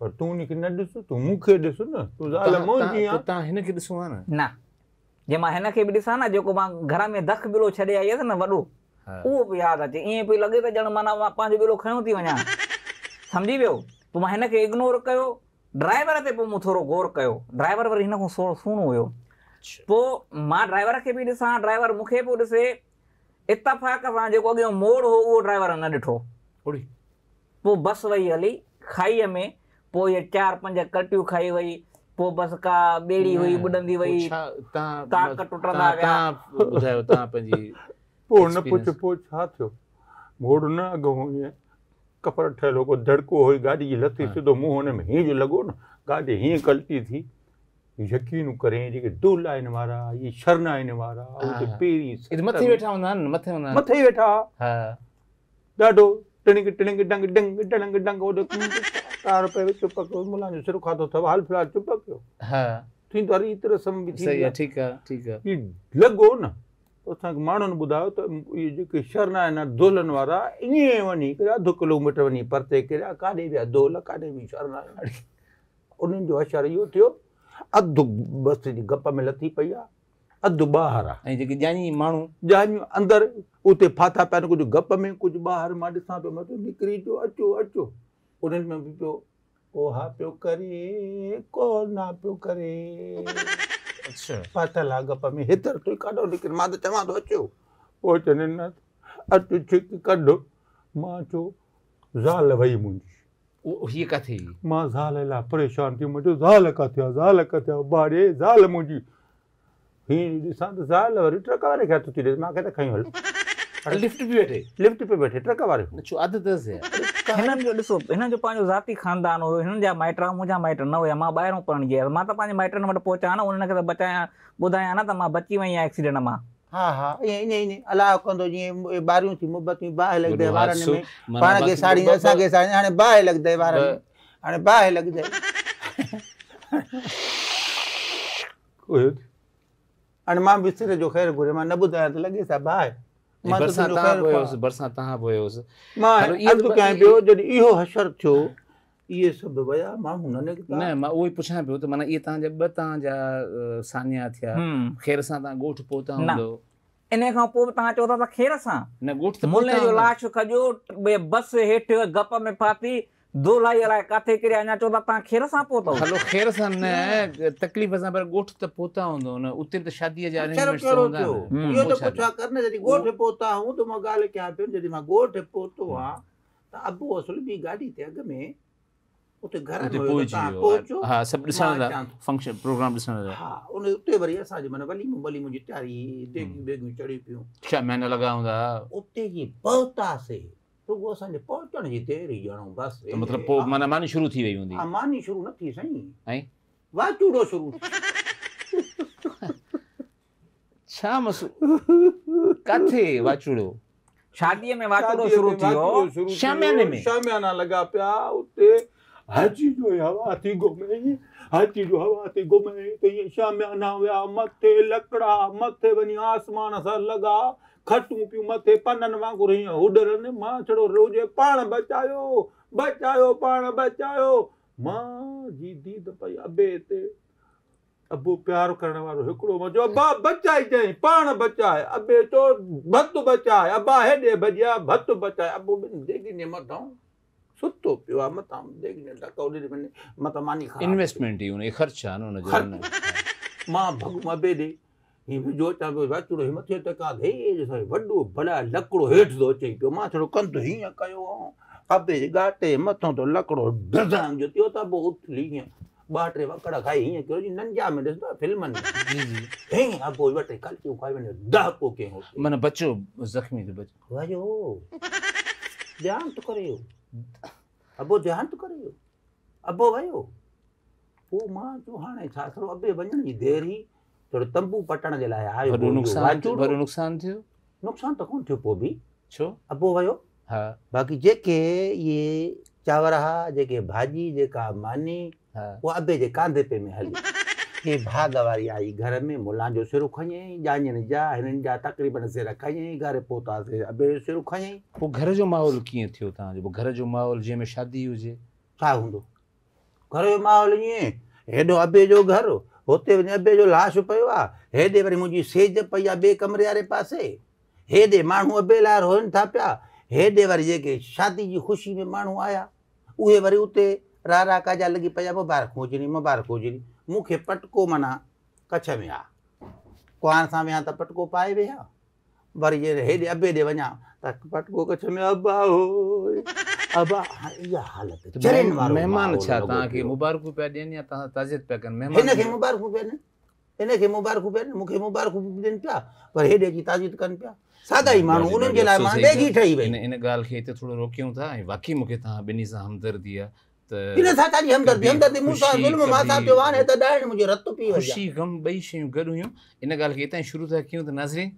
पर तूं उनखे न ॾिस तूं मूंखे ॾिस न तूं ज़ाल तव्हां- आहे तव्हां हिन खे ॾिसो आहे न न जे माँ हिन खे बि ॾिसां न जेको माँ घर में दख बिलो छॾे आई हुयसि न वॾो हा। उहो बि यादि अचे। ईअं पियो लॻे त ॼण माना माँ पंहिंजो बिलो खयों थी वञा। सम्झी वियो? पोइ माँ हिन खे इग्नोर कयो ड्राइवर ते पोइ मूं थोरो गौर कयो। ड्राइवर वरी हिन खां थोरो सुहिणो हुयो। पोइ माँ ड्राइवर खे बि ॾिसां ड्राइवर मूंखे पियो ॾिसे इतफ़ाक़ सां जेको अॻियाँ मोड़ हो उहो ड्राइवर न ॾिठो। पोइ बस वई हली खाईअ में पोइ इहे चारि पंज कटियूं खाई वई पोइ बसि का ॿेड़ी हुई ॿुॾंदी वई ताक़त टुटंदा विया। ॿुधायो तव्हां पंहिंजी पोइ न पुछ. पोइ छा थियो मोड़ न अॻो ईअं कपर ठहियलु हो को धड़को हुई गाॾी जी हा। सिधो मुंहुं हुन में हीअं जो लॻो न गाॾी हीअं कल्टी थी यकीन करें जेके दूल आहिनि वारा इहे शरण आहिनि वारा हा। पहिरीं मथे वेठा हूंदा आहिनि मथे हूंदा मथे वेठा हा ॾाढो टिणिंग टिणिंग डंग डंग डंग डंग ओॾे कार रुपए चुप कयो मुला जो सिर खाधो अथव हाल फ़िलहाल चुप कयो हा। थींदो आहे रीत रसम बि सही थींदी आहे आहे ठीकु आहे ठीकु ही। लॻो न त असांखे माण्हुनि ॿुधायो त इहे जेके शरण आहिनि दोलनि वारा ईअं वञी करे अधु किलोमीटर वञी परते किरिया काॾे विया दोल काॾे बि शरण उन्हनि जो असरु इहो थियो अधु बस जी गप में लथी पई आहे अधु ॿाहिरि आहे ऐं जेके ॼाणी माण्हू। ॼाणियूं अंदरि उते फाथा पिया आहिनि कुझु गप में कुझु ॿाहिरि माँ ॾिसां पियो माँ चयो निकिरी अचो अचो अचो। उन्हनि में बि पियो को हा पियो करे को ना पियो करे। अच्छा। फाथल आहे गप में हितर तूं काॾो निकिर माँ त चवां थो अचो। पोइ चवनि न अचु छिक कढो। माँ चयो ज़ाल वई मुंहिंजी। हीअ किथे? माँ ज़ाल लाइ परेशान थी मुं ज़ाल किथे आहे ज़ाल किथे आहे बारे ज़ाल मुंहिंजी। त ज़ाल वरी ट्रक वारे खे हथ थी ॾिस माँ किथे खयूं हल लिफ्ट बि वेठे लिफ्ट पे वेठे ट्रक वारे छो अधु आहे हिननि जो ॾिसो हिननि जो पंहिंजो ज़ाती ख़ानदान हुयो हिननि जा माइट मुंहिंजा माइट न हुया माँ ॿाहिरों पढ़ण जी माँ त पंहिंजे माइटनि वटि पहुचां न उन्हनि खे त बचायां ॿुधायां न त माँ बची वई आहियाँ एक्सीडेंट माँ हा हा ईअं ईअं ईअं अलाह कंदो जीअं ॿारियूं थी मुबतियूं बाहि लॻंदे वारनि में पाण खे साड़ी असांखे साड़ी हाणे बाहि लॻंदे वारनि में हाणे बाहि लॻंदे हाणे माँ बिस्तर जो ख़ैरु घुरे माँ न ॿुधायां त लॻे सा बाहि ऐं माँ त बरसां पोयोसि माँ अर्ज़ु कयां पियो जॾहिं इहो हशर थियो इहे सभु विया माण्हू न निकिता न माँ उहो ई पुछां पियो त माना इहे तव्हांजा ॿ तव्हांजा सान्या थिया। ख़ैर सां तव्हां ॻोठु पहुता। हूंदो इन खां पोइ तव्हां चओ था खेर सां न ॻोठु त मुले जो लाश खजो बस हेठि गप में फाती चओ था तव्हां खेर सां पहुतव हलो ख़ैर सां न तकलीफ़ सां पर ॻोठु त पहुता हूंदो न उते त शादीअ जा कहिड़ो हूंदा। हम्म, इहो त पुछा कर न जॾहिं ॻोठ पहुता हूँ त माँ ॻाल्हि कयां पियो जॾहिं माँ ॻोठ पहुतो आहे त अबू असुल ॿी गाॾी ते अॻ में उते घर पहुची हा सभु ॾिसण था। फ़ंक्शन प्रोग्राम ॾिसण था हा उन उते वरी असांजी माना वलीमूं वलीमूं जी तयारी देगियूं बेगियूं चढ़ी पियूं। छह महीना लॻा हूंदा? उते जी पहुतासीं रुॻो असांजे पहुचण जी देरि ई ॼणो बसि त मतिलबु पोइ माना मानी शुरू थी वई हूंदी हा मानी शुरू न थी साईं ऐं वाचूड़ो शुरू। छा मसू किथे वाचूड़ो शादीअ में थियो? शुरू थियो, शामियाने में। शामियाना लॻा पिया उते। हाजी जो हवा थी घुमे हाजी जो हवा थी घुमे त ईअं शामियाना विया मथे लकड़ा मथे वञी आसमान सां लॻा खटूं पियूं मथे पननि वांगुरु हीअं उॾरनि माँ छड़ो रोज़े पाण बचायो बचायो पाण बचायो माँ जी दीद पई अबे ते अबो प्यार करण वारो हिकिड़ो मजो अबा बचाई चई पाण बचाए अबे चो भत बचाए अबा हेॾे भॼिया भत बचाए अबो देगिने मथां सुतो पियो आहे मथां देगिने ढक ओॾे मथां मानी इन्वेस्टमेंट ई उन ख़र्च आहे न हुनजो माँ भॻु अबे ॾे पियो वाचुड़ो हीअं मथे टका हे वॾो भला लकिड़ो हेठि थो अचे पियो माँ थोरो कंधु हीअं कयो अबे जे गाटे मथां तो लकिड़ो डज़ाम जो थियो त पोइ उथली हीअं ॿ टे वकड़ खाई हीअं कयो जी नंढा में ॾिसंदो फिल्मनि जी जी हे अबो वटे कल्टियूं खाई वञे दहको के माना बचो ज़ख़्मी तो बचो वयो ध्यान तो करियो अबो ध्यान तो करियो अबो वयो पोइ माँ चयो हाणे छा थोरो अबे वञण जी देरि ई थोरो तंबू पटण जे लाइ आयो वॾो हुओ इहो नुक़सान नुक़सान थियो नुक़सान त कोन थियो पोइ बि छो? अबो वयो हा। बाक़ी जेके इहे चांवर हा जेके भाॼी जेका मानी हा। उहा अबे जे कांधे पे में हली। हे भाग वारी आई घर में मुला जो सिर खयईं जाञनि जा हिननि जा तक़रीबन सिर खयईं घर पहुतासीं अबे सिर खयईं पोइ घर जो माहौल कीअं थियो तव्हांजो? पोइ घर जो माहौल जंहिंमें शादी हुजे? छा हूंदो? घर जो माहौल ईअं हेॾो अबे जो घर हुते वञी अबे जो लाश पियो आहे हेॾे वरी मुंहिंजी सेज पई आहे ॿिए कमरे वारे पासे। हेॾे माण्हू अबे लाइ रोइनि था पिया। हेॾे वरी जेके शादी जी ख़ुशी में माण्हू आया। उहे वरी उते रा रा काजा लॻी पिया, मुबारक हुजणी मुबारक हुजणी मूंखे पटको माना कच्छ में आहे कुंवार सां विया त पटको पाए विया वरी जे हेॾे अबे ॾे वञा त पटको कच्छ में अबा हो अबा हाणे हालत त चरनि वारो महिमान छा तव्हांखे पियो। मुबारकूं पिया ॾियनि या तव्हां ताज़ियत पिया कनि महिमान मुबारकूं पिया ॾियनि हिन खे मुबारकूं पिया ॾियनि मूंखे मुबारकूं ॾियनि पिया पर हेॾे जी ताज़ीत कनि पिया सादा ई माण्हू उन्हनि जे लाइ माँ ॾेगी ठही वई इन इन ॻाल्हि खे हिते थोरो रोकियूं था ऐं वाक़ई मूंखे तव्हां ॿिन्ही सां हमदर्दी आहे इन त सां छाजी हमदर्दी हमदर्दी मूं सां ज़ुल्म माँ सां पियो हाणे त ॾाइण मुंहिंजो रत पी वञे ख़ुशी गम ॿई शयूं गॾु हुयूं इन ॻाल्हि खे हितां शुरू था कयूं त नाज़रीन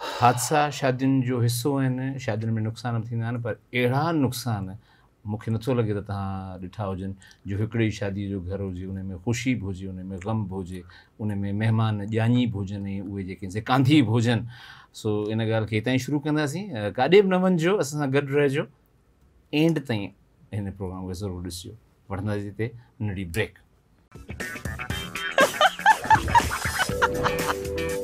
हादसा शादियुनि जो हिसो आहिनि शादियुनि में नुक़सान थींदा आहिनि पर अहिड़ा नुक़सान मूंखे नथो लॻे त तव्हां ॾिठा हुजनि। जो हिकिड़ी शादी जो घर हुजे उन में ख़ुशी बि हुजे उन में ग़म बि हुजे उन में महिमान ॼाणी बि हुजनि उहे जेके ज़िकांधी बि हुजनि। सो, इन ॻाल्हि खे हितां ई शुरू कंदासीं। काॾे बि न वञिजो, असां सां गॾु रहिजो। एंड ताईं हिन प्रोग्राम खे ज़रूरु ॾिसिजो। वठंदासीं हिते नंढी ब्रेक।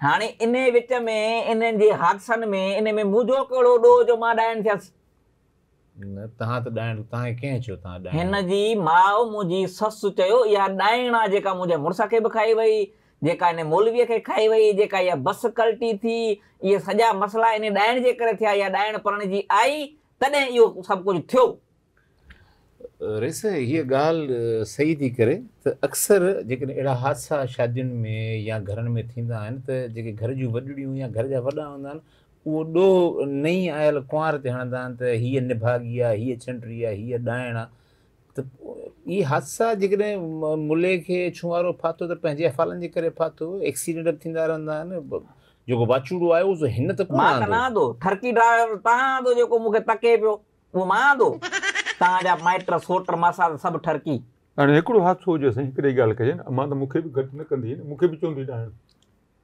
हाणे इन विच में इन्हनि जे हादसनि में इन में मुंहिंजो कहिड़ो ॾोह जो माँ ॾाइण थियसि? न तव्हां त ॾाइण तव्हांखे कंहिं चयो तव्हां हिन जी माउ मुंहिंजी ससु चयो इहा ॾाइण आहे जेका मुंहिंजे मुड़ुस खे बि खाई वई जेका हिन मौलवीअ खे खाई वई जेका इहा बस कल्टी थी इहे सॼा मसला इन ॾाइण जे करे थिया इहा ॾाइण पढ़ण जी आई तॾहिं इहो सभु कुझु थियो। रेस हीअ ॻाल्हि सही थी करे। त अक्सर जेकॾहिं अहिड़ा हादसा शादियुनि में या घरनि में थींदा आहिनि त जेके घर जूं वॾड़ियूं या घर जा वॾा हूंदा आहिनि उहो ॾोह नई आयल कुंवार ते हणंदा आहिनि त हीअ निभागी आहे हीअ छंटरी आहे हीअ ॾाइण आहे। त इहे हादसा जेकॾहिं मुले खे छुहारो फाथो त पंहिंजे अफ़ालनि जे करे फाथो एक्सीडेंट बि थींदा रहंदा आहिनि। जेको वाचूड़ो आयो उहो हिन त माँ न आंदो। ठरकी ड्राइवर तव्हां आंदो जेको मूंखे तके पियो उहो माँ आंदो तव्हांजा माइट सोट मासा सभु ठरकी। हाणे हिकिड़ो हादसो हुजे साईं हिकिड़ी ॻाल्हि कजे न। माँ त मूंखे बि घटि न कंदी न मूंखे बि चवंदी ॾाइण।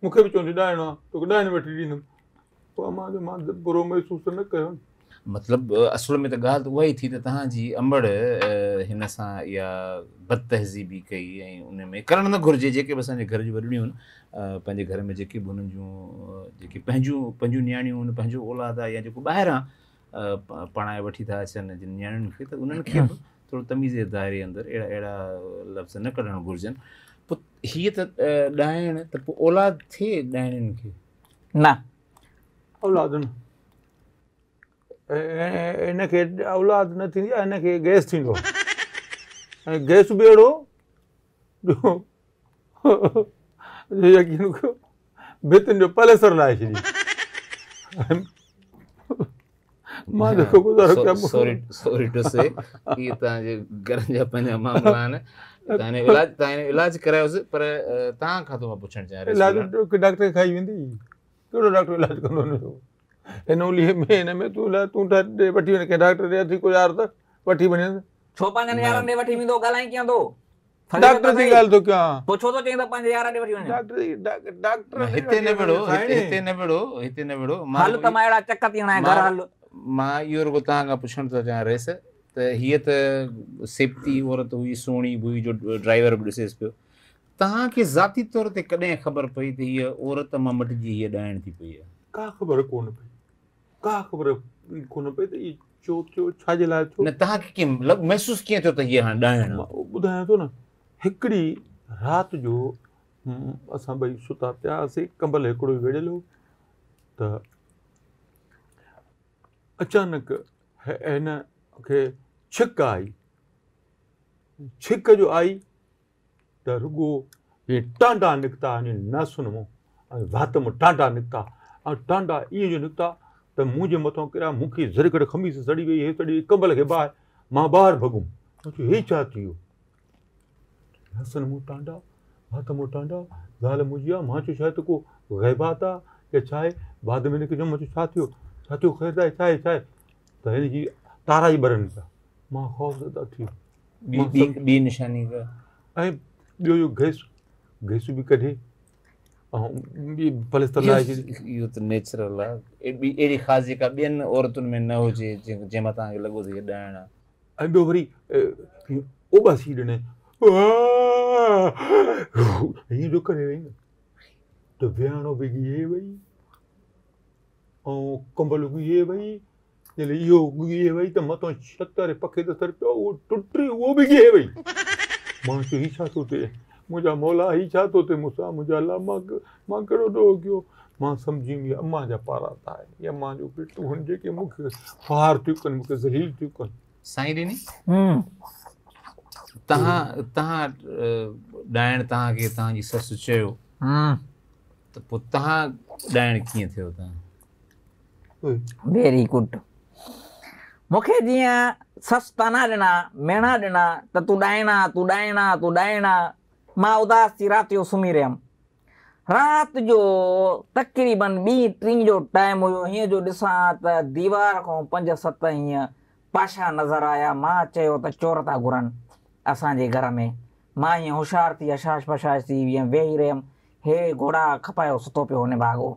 मूंखे बि चवंदी ॾाइण आहे तोखे ॾाइण वठी ॾींदुमि पोइ माँ माँ बुरो महसूसु न कयो मतिलबु असुल में त ॻाल्हि त उहा ई थी त तव्हांजी अंबड़ हिन सां इहा बदतहज़ीबी कई ऐं उन में करणु न घुरिजे। जेके बि असांजे घर जूं वॾड़ियूं आहिनि पंहिंजे घर में जेके बि हुननि जूं जेके पंहिंजूं पंहिंजूं नियाणियूं आहिनि पंहिंजो औलाद आहे या जेको ॿाहिरां पढ़ाए वठी था अचनि जिन नियाणियुनि खे त उन्हनि खे बि थोरो तमीज़ जे दाइरे अंदरि अहिड़ा अहिड़ा लफ़्ज़ न कढणु घुरिजनि। पोइ हीअ त ॾाइण त पोइ औलाद थिए ॾाइणनि खे? न। औलादनि ऐं- ऐं इनखे औलाद न थींदी आहे गैस थींदो ऐं गैस बि अहिड़ो जो जो यकीन कयो भितियुनि जो पलेसर लाहे छॾी माँ जेको गुज़ारो कयां सॉरी सॉरी टू से इहे तव्हांजे घर जा पंहिंजा मामला आहिनि तव्हां इलाज तव्हां हिन इलाज करायोसि पर तव्हां खां थो माँ पुछणु चाहियाँ इलाज तो डॉक्टर खाई वेंदी? कहिड़ो डॉक्टर इलाज कंदो हुनजो हिन उलीअ में हिन में तूं तूं त ॾे वठी वञे कंहिं डॉक्टर ॾे अथई को यार त वठी वञे छो पंहिंजनि यारनि ॾे वठी वेंदो ॻाल्हाई कीअं थो डॉक्टर जी ॻाल्हि थो कयां पोइ छो थो चई त पंहिंजे यार ॾे वठी वञे डॉक्टर डॉक्टर हिते न विड़ो हिते। न विड़ो हिते न। विड़ो हल त माँ अहिड़ा चक थी हणां घर हल। माँ इहो रुगो तव्हां खां पुछणु थो चाहियाँ रेस त हीअ त सेफ्टी औरत हुई सुहिणी हुई जो ड्राइवर बि ॾिसेसि पियो तव्हांखे ज़ाती तौर ते कॾहिं ख़बर पई त हीअ औरत माँ मटिजी हीअ ॾाइण थी पई आहे का ख़बर कोन पई? का ख़बर कोन पई त इहो छो थियो छाजे लाइ थियो न तव्हांखे कीअं महसूसु कीअं थियो त हीअ हाणे ॾाइण ॿुधायां थो न हिकिड़ी राति जो हम्म, असां ॿई सुता पिया हुआसीं कंबल हिकिड़ो वेड़ियल हो त अचानक हि- खे छिक आई। छिक जो आई त रुॻो इहे टांडा निकिता हिन नसुनि माँ ऐं वात माँ टांडा निकिता ऐं टांडा ईअं जो निकिता, त मूं जे मथां किरिया मूंखे ज़रकड़ खमीस सड़ी वई हे सड़ी कंबल खे ॿाहिरि माँ ॿाहिरि भॻुमि हे छा थी वियो हसन मूं टांडा हथ मूं टांडा, ज़ाल मुंहिंजी आहे माँ चयो शायदि को ग़ैबात आहे या छा आहे बाद में हिनखे चयो माँ चयो छा थियो छा थियो ख़ैर आहे छा आहे छा आहे त हिन जी तारा ई ॿरनि पिया माँ ख़ौफ़ थी वियो ॿी ॿी ॿी निशानी का ऐं ॿियो इहो गैस गैस बि कढे ऐं ॿी छॾी इहो इहो त नेचुरल आहे ॿी अहिड़ी ख़ासि जेका ॿियनि औरतुनि में न हुजे जंहिं जंहिंमां तव्हांखे लॻो त हीअ ॾाइण आहे ऐं ॿियो वरी ओबासी ॾिने हीअं जो करे वई न त विहाणो बि वई ऐं कंबल ॻिए वई जॾहिं इहो ॻिए वई त मथां छतर पखे त सर पियो उहो टुटी उहो बि ॻिए वई माँ चयो हीउ छा थो थिए मुंहिंजा मौला हीउ छा थो थिए मूंसां मुंहिंजा अलाह माँ माँ कहिड़ो ॾोह कयो माँ सम्झी वियुमि अम्मा जा पारा था आहिनि या माँ जो पेटूं आहिनि जेके मूंखे फार थियूं कनि मूंखे ज़लील थियूं कनि। साईं ॾिनी हम्म। तव्हां तव्हां ॾाइण तव्हांखे तव्हांजी ससु चयो। हम्म। त पोइ तव्हां ॾाइण कीअं थियो तव्हां वेरी गुड। मूंखे जीअं ससु ताना ॾिना मेणा ॾिना त तूं ॾाइणा तूं ॾाइणा तूं ॾाइणा। माँ उदास थी राति जो सुम्ही रहियमि। राति जो तक़रीबन ॿी, टीं जो टाइम हुयो, हीअं जो ॾिसां त दीवार खां पंज, सत हीअं पाशा नज़र आया। माँ चयो त चोर था घुरनि असांजे घर में। माँ हीअं होशियारु थी अशाश पशाश थी वेही रहियमि। हे घोड़ा खपायो सुतो पियो हुन भाॻो।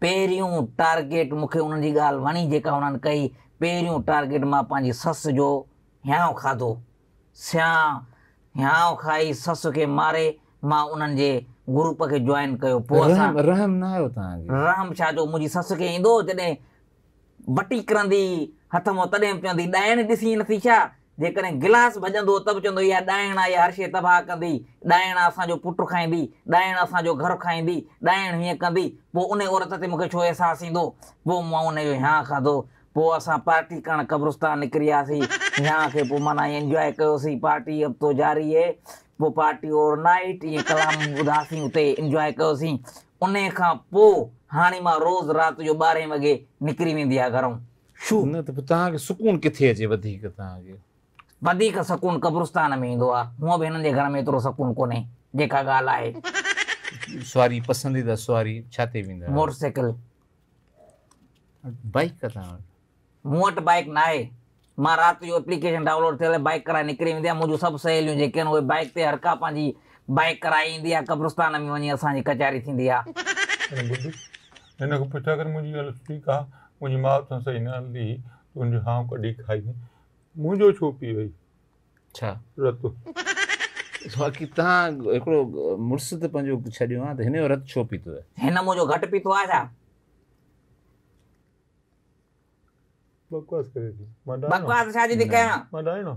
पहिरियों टारगेट मूंखे उन्हनि जी ॻाल्हि वणी जेका उन्हनि कई। पहिरियों टारगेट माँ पंहिंजी ससु जो हियांव खाधो। सियाँ हियांव खाई ससु खे मारे माँ उन्हनि जे ग्रुप खे जॉइन कयो। पोइ रहम रहम न आयो तव्हांखे। राम छा जो मुंहिंजी ससु खे ईंदो जॾहिं बटी करंदी हथ माँ तॾहिं चवंदी ॾाइण ॾिसी नथी छा? जेकॾहिं गिलास भॼंदो त बि चवंदो इहा ॾाइण आहे इहा हर शइ तबाह कंदी। ॾाइण असांजो पुटु खाईंदी ॾाइण असांजो घर खाईंदी ॾाइण हीअं कंदी। पोइ उन औरत ते मूंखे छो अहसासु ईंदो? पोइ माँ उनजो हियाँ खाधो। पोइ असां पार्टी करणु कब्रस्तान निकिरी वियासीं हियाँ खे पोइ माना इंजॉय कयोसीं। पार्टी अब तो जारी आहे पोइ पार्टी ओवर नाइट ईअं कलाम ॿुधासीं उते इंजॉय कयोसीं। उन खां पोइ हाणे माँ रोज़ राति जो ॿारहें वॻे निकिरी वेंदी आहे घरों। शू। न त पोइ तव्हांखे सुकून किथे अचे वधीक तव्हांखे? वधीक सकून कब्रस्तान में ईंदो आहे हूअं बि हिननि जे घर में एतिरो सकून कोन्हे जेका ॻाल्हि आहे। सवारी पसंदीदा सवारी छा ते वेंदा मोटरसाइकिल। बाइक? मूं वटि बाइक न आहे माँ राति जो एप्लीकेशन डाउनलोड थियल बाइक कराए निकिरी वेंदी आहे मुंहिंजूं सभु सहेलियूं जेके आहिनि उहे बाइक ते हर का पंहिंजी बाइक कराए ईंदी आहे कब्रस्तान में वञी असांजी कचहरी थींदी आहे। हिन खां पुछा करे मुंहिंजी ॻाल्हि ठीकु आहे मुंहिंजी माउ सां सही न हलंदी तुंहिंजो हाँ कॾहिं खाई मुंहिंजो छो पी वई छा रतु। बाक़ी तव्हां हिकिड़ो मुड़ुसु त पंहिंजो छॾियो आहे त हिन जो रत छो पीतो आहे। हिन मुंहिंजो घटि पीतो आहे छा? बकवास करे थी। माँ बकवास छा जी थी कयां? माँ ॾाहिणो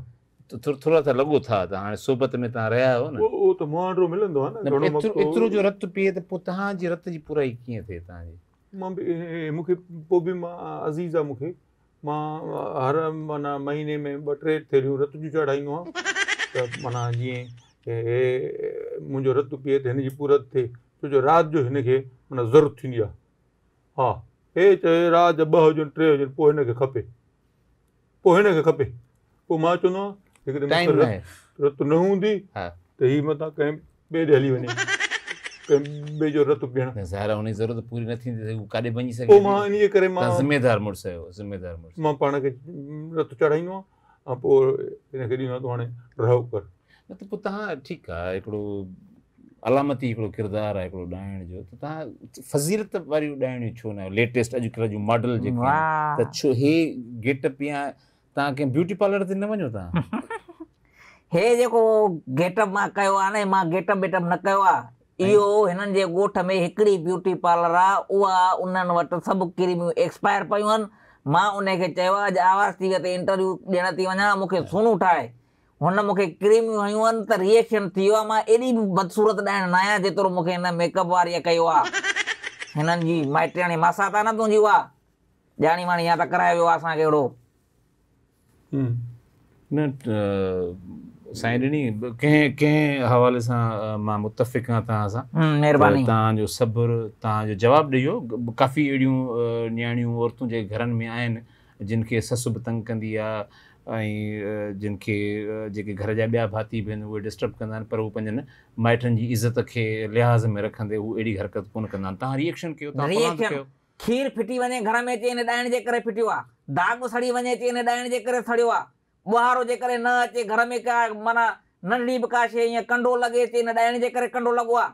त थोरो थोरा त लॻो था त हाणे सोबत में तव्हां रहिया आहियो न। उहो त मुआंडो मिलंदो आहे न न, एतिरो जो रत पीए त पोइ तव्हांजी रत जी पुराई कीअं थिए तव्हांजी माँ बि मूंखे पोइ बि माँ अज़ीज़ आहे मूंखे। माँ हर माना महीने में ॿ टे थेलियूं रत जूं चढ़ाईंदो आहियाँ त माना जीअं हे मुंहिंजो रत पीए त हिन जी पूरत थिए। छो जो राति जो हिनखे माना ज़रूरत थींदी आहे। हा हे चए राति जा ॿ हुजनि टे हुजनि पोइ हिनखे खपे। पोइ हिनखे खपे। पोइ माँ चवंदो आहियाँ हिकिड़े रत न हूंदी त हीअ मतां कंहिं ॿिए ॾे हली वञे। कंहिं ॿिए जो रत पीअण न ज़ाहिर आहे उनजी ज़रूरत पूरी न थींदी त हू काॾे वञी सघे पोइ। माँ इन्हीअ करे माँ ज़िमेदार मुड़ुसु आहियो ज़िमेदार मुड़ुसु माँ पाण खे रत चढ़ाईंदो आहियाँ ऐं पोइ हिनखे ॾींदो आहियाँ तूं हाणे रहो कर न त पोइ तव्हां ठीकु आहे हिकिड़ो अलामती हिकिड़ो किरदारु आहे हिकिड़ो ॾाइण जो त तव्हां फज़ीलत वारियूं ॾाइणियूं छो न आहियो लेटेस्ट अॼुकल्ह जूं मॉडल जेके त छो हे गेटअप या तव्हां कंहिं ब्यूटी पार्लर ते न वञो तव्हां हे जेको गेटअप माँ कयो आहे न माँ गेटअप वेटअप न कयो आहे इहो हिननि जे ॻोठ में हिकिड़ी ब्यूटी पार्लर आहे उहा उन्हनि वटि सभु क्रीमियूं एक्सपायर पियूं आहिनि माँ उनखे चयो आहे अॼु आवाज़ टीवीअ ते इंटरव्यू ॾियण थी वञा मूंखे सुणू ठाहे हुन मूंखे क्रीमियूं हयूं आहिनि त रिएक्शन थी वियो आहे माँ एॾी बदसूरत ॾाइण न आहियाँ जेतिरो मूंखे हिन मेकअप वारीअ कयो आहे हिननि जी माइटियाणी मासा था न तुंहिंजी उहा ॼाणी वाणी या त कराए वियो आहे असांखे अहिड़ो न साईं ॾिनी कंहिं कंहिं हवाले सां माँ मुतफ़िक़ आहियाँ तव्हां सां। हम्म, महिरबानी। तव्हांजो सब्र तव्हांजो जवाबु ॾियो। काफ़ी अहिड़ियूं न्याणियूं औरतूं जे घरनि में आहिनि जिन खे ससु बि तंग कंदी आहे ऐं जिन खे जेके घर जा ॿिया भाती बि आहिनि उहे डिस्टर्ब कंदा आहिनि पर उहे पंहिंजनि माइटनि जी इज़त खे लिहाज़ में रखंदे उहे अहिड़ी हरकत कोन कंदा आहिनि। तव्हां रिएक्शन कयो तव्हां खीर फिटी वञे घर में अचे हिन ॾाइण जे करे फिटियो आहे। दाग सड़ी वञे अचे हिन ॾाइण जे करे सड़ियो आहे। ॿुहारो जे करे न अचे घर में का माना नंढड़ी बि का शइ ईअं कंडो लॻे अचे हिन ॾाइण जे करे कंडो लॻो आहे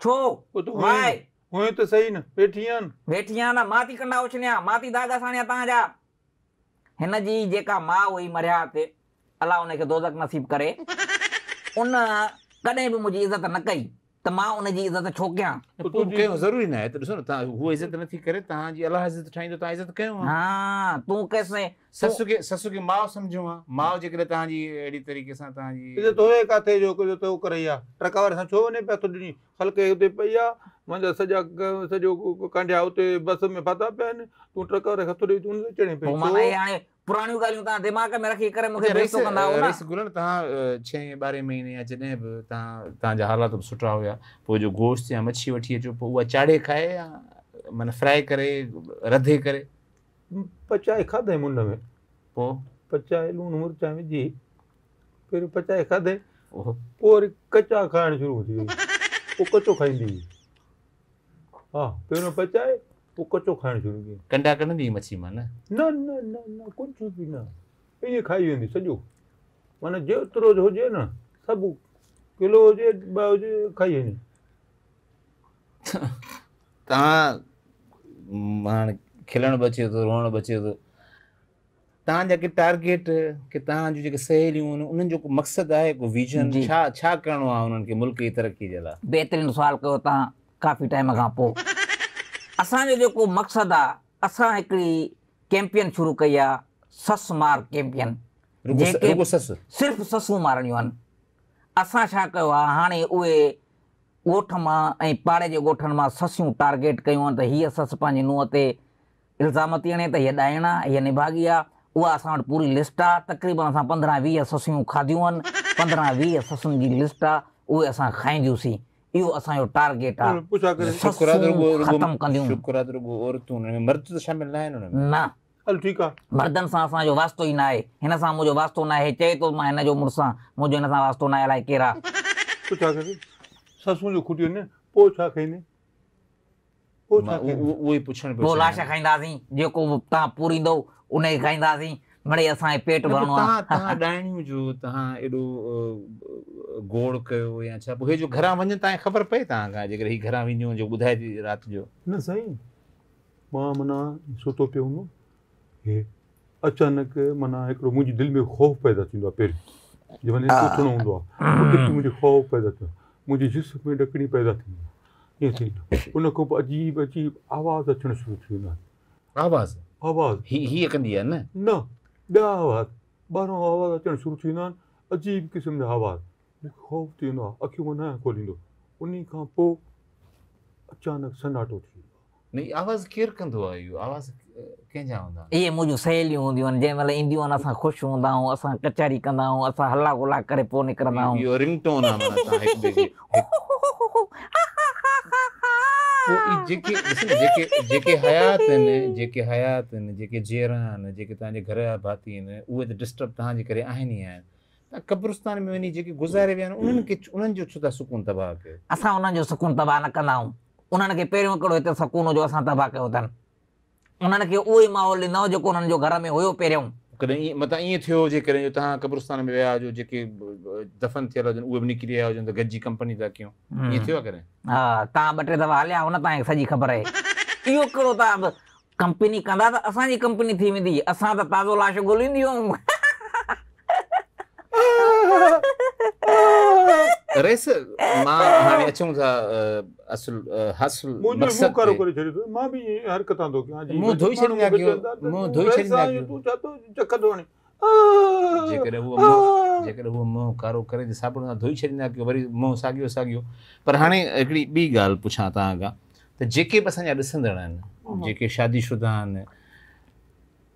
छो? वाए हुए त सही न वेठी आहिनि। वेठी माँ थी कंडा उछणिया माँ थी दाग साणिया तव्हांजा। हिन जी जेका माउ हुई मरिया ते अलाह उनखे दोज़क नसीब करे। उन कॾहिं बि मुंहिंजी इज़त न कई। त माँ उनजी इज़त छो कयां? कयो ज़रूरी न आहे त ॾिसो न तव्हां हूअ इज़त नथी करे तव्हांजी अलाह इज़त ठाहींदो तव्हां इज़त कयो हा तूं कैसे? ससु खे ससु खे माउ सम्झो आहे माउ जेकॾहिं तव्हांजी अहिड़ी तरीक़े सां तव्हांजी इज़त हुए काथे जो कुझु त करे आहे ट्रक वारे सां छो वञे पिया थो ॾिनी हल्के हुते पई आहे मुंहिंजा सॼा सॼो कांडिया हुते बस में फाथा पिया आहिनि। तूं ट्रक वारे खे हथु ॾेई तूं चढ़े हाणे पुराणियूं ॻाल्हियूं तव्हां दिमाग़ में रखी करे मूंखे रईस बेइज़तो कंदा न। रईस गुलनि तव्हां छहें ॿारहें महीने या जॾहिं बि तव्हां तव्हांजा हालात बि सुठा हुया पोइ जो गोश्त या मच्छी वठी अचो पोइ उहा चाढ़े खाए या माना फ्राए करे रधे करे? पचाए खाधई मुंड में। पोइ? पचाए लूणु मिर्चां विझी पहिरियों पचाए खाधे। पोइ वरी कचा खाइण शुरू थी वई। पोइ कचो खाईंदी हुई। हा पहिरियों पचाए शुरू कई कंडा कढंदी हुई मच्छी माँ न न न न न कुझु बि न ईअं खाई वेंदी सॼो माना जेतिरो जो हुजे न सभु किलो हुजे ॿ हुजे खाई वेंदी तव्हां हाणे खिलण बि अचे थो रोअण बि अचे थो तव्हांजा के टारगेट की तव्हां जेके सहेलियूं आहिनि उन्हनि जो को मक़सदु आहे को विजन छा छा करिणो आहे उन्हनि खे मुल्क जी तरक़ी जे लाइ बहितरीनु सुवाल कयो तव्हां काफ़ी टाइम खां पोइ असांजो जेको मक़सदु आहे असां हिकिड़ी कैंपियन शुरू कई आहे सस मार कैंपियन। जेके- सिर्फ़ु ससूं मारणियूं आहिनि। असां छा कयो आहे हाणे उहे ॻोठ माँ ऐं पाड़े जे ॻोठनि माँ ससियूं टारगेट कयूं आहिनि त हीअ ससु पंहिंजी नुंहं ते इल्ज़ाम थी हणे त हीअ ॾाइण आहे हीअ निभागी आहे उहा असां वटि पूरी लिस्ट आहे तक़रीबन असां पंद्रहं वीह ससियूं खाधियूं आहिनि। पंद्रहं वीह ससुनि जी लिस्ट आहे उहे असां खाईंदियूंसीं। इहो असांजो टारगेट आहे ख़तमु कंदियूं। औरतूं मर्द त शामिल न आहिनि न। हल ठीकु आहे मर्दनि सां असांजो वास्तो ई न आहे। हिन सां मुंहिंजो वास्तो न आहे। चए थो माँ हिन जो मुड़ुसु आहियाँ मुंहिंजो हिन सां वास्तो न आहे अलाए केरु। आहे पुछा करे। ससूं जो खुटियूं आहिनि पोइ छा खाईंदे? पोइ उहो- ई पुछण पोइ लाश। खाईंदासीं जेको तव्हां पूरींदो उन खे खाईंदासीं। मिड़ई असांखे पेट भरणो आहे तव्हां ॾाइणियूं जो तव्हां एॾो गोड़ कयो या छा पोइ हे जो घरां वञनि तव्हांखे ख़बर पए तव्हां खां जेकर हीअ घरां वेंदियूं जो ॿुधाए थी राति जो न साईं माँ माना सुतो पियो हूंदो हे अचानक माना हिकिड़ो मुंहिंजी दिलि में ख़ौफ़ पैदा थींदो आहे महिल हा। उथणो हूंदो आहे मुंहिंजो ख़ौफ़ पैदा थियो मुंहिंजे जिस्म में ॾकणी पैदा थींदी आहे ईअं थींदो उन खां पोइ अजीब अजीब आवाज़ अचणु शुरू थी वेंदा आहिनि आवाज़ आवाज़ ही हीअ कंदी आहे न न आवाज़ ॿाहिरां आवाज़ अचणु शुरू थी वेंदा आहिनि अजीब क़िस्म जा आवाज़ मूंखे ख़ौफ़ थी वेंदो आहे अखियूं न खोलींदो उन खां पोइ अचानक सन्नाटो थी वेंदो न ही आवाज़ केरु कंदो आहे इहो आवाज़ कंहिंजा हूंदा इहे मुंहिंजूं सहेलियूं हूंदियूं आहिनि जंहिं महिल ईंदियूं आहिनि असां ख़ुशि हूंदा आहियूं असां कचहरी कंदा आहियूं असां हला गुला करे पोइ निकिरंदा आहियूं इहो रिंगटोन आहे माना तव्हां हिकु ॿिए खे पोइ जेके जेके जेके हयात आहिनि जेके हयात आहिनि जेके जेरा आहिनि जेके तव्हांजे घर जा भाती आहिनि उहे त डिस्टर्ब तव्हांजे करे आहिनि ई आहिनि। तव्हां कब्रिस्तान में वञी जेके गुज़ारे विया आहिनि उन्हनि खे उन्हनि जो छो था सुकून तबाह कयो? असां उन्हनि जो सुकून तबाह न कंदा आहियूं। उन्हनि खे पहिरियों हिकिड़ो हिते सुकून हुजो असां तबाह कयो अथनि उन्हनि खे उहो ई माहौल ॾिनो जेको उन्हनि जो घर में हुयो पहिरियों। कॾहिं ईअं मतां ईअं थियो हुजे कॾहिं जो तव्हां कब्रिस्तान में विया हुजो जेके दफ़न थियल हुजनि उहे बि निकिरी विया हुजनि त गॾिजी कंपनी था कयूं। ईअं थियो आहे कॾहिं? हा तव्हां ॿ टे दफ़ा हलिया हुन तव्हांखे सॼी ख़बर आहे। इहो कहिड़ो तव्हां कंपनी कंदा त असांजी कंपनी थी वेंदी। असां त ताज़ो लाश ॻोल्हींदी आहियूं रेस माँ हाणे अचूं था अ, असुल अ, हासिल मुंहिंजो मुंहुं मक़सद कारो ते। करे छॾियो अथई। माँ बि ईअं हरकतां थो कयां जी, मुंहुं धोई माण्हू छॾींदा मूंखे कयो, चवंदा त मुंहुं तूं धोई वैसा छॾींदा आहीं, कयो। तूं छा थो चक थो हणे जेकॾहिं उहो जेकॾहिं उहो मुंहुं कारो करे त साबुण सां धोई छॾींदा कयो वरी मुंहुं साॻियो साॻियो पर हाणे हिकिड़ी ॿी ॻाल्हि पुछां तव्हां खां त जेके बि असांजा ॾिसंदड़ आहिनि जेके शादीशुदा आहिनि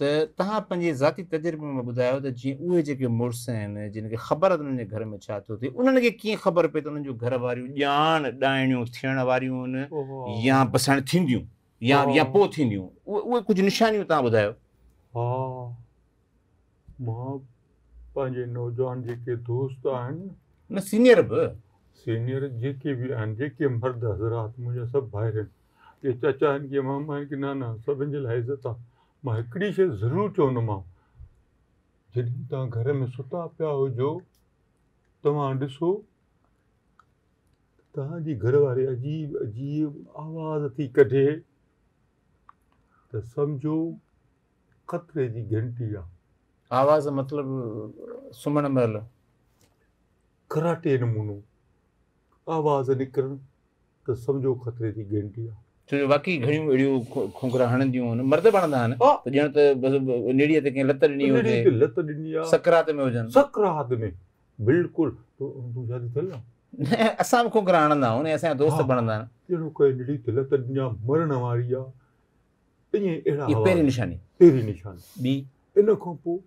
त तव्हां पंहिंजे ज़ाती तजुर्बे में ॿुधायो त जीअं उहे जेके मुड़ुस आहिनि जिन खे ख़बर आहे त उन्हनि जे घर में छा थो थिए उन्हनि खे कीअं ख़बर पए त उन्हनि जूं घर वारियूं ॼाण ॾाइणियूं थियण वारियूं आहिनि या बसण थींदियूं या या पोइ थींदियूं उहे उहे कुझु निशानियूं तव्हां ॿुधायो? हा। माँ पंहिंजे नौजवान जेके दोस्त आहिनि। न सीनियर बि। सीनियर जेके बि आहिनि जेके मर्द हज़रात मुंहिंजा सभु भाइर आहिनि। के चाचा आहिनि के मामा आहिनि की न न सभिनि जे लाइ इज़त आहे। माँ हिकिड़ी शइ ज़रूरु चवंदोमांव जॾहिं तव्हां घर में सुता पिया हुजो तव्हां ॾिसो तव्हांजी घरवारी अजीब अजीब आवाज़ थी कढे। त सम्झो ख़तरे जी घंटी आहे। आवाज़ मतिलबु सुम्हण महिल? कराटे नमूनो आवाज़ निकिरनि त सम्झो ख़तरे जी घंटी आहे। छो जो बाक़ी घणियूं अहिड़ियूं खोखरा हणंदियूं आहिनि मर्द बि हणंदा आहिनि त ॼण त बसि नेड़ीअ ते कंहिं लत ॾिनी हुजे लत ॾिनी आहे। सकरात में हुजनि। सकरात में? बिल्कुलु। तूं तूं शादी थियल न असां बि खोखरा हणंदा आहियूं ऐं असांजा दोस्त। बि हणंदा आहिनि। ॼणो कोई नड़ी त लत ॾिनी आहे मरण वारी आहे। ईअं अहिड़ा इहा पहिरीं निशानी। पहिरीं निशानी। ॿी? इन खां पोइ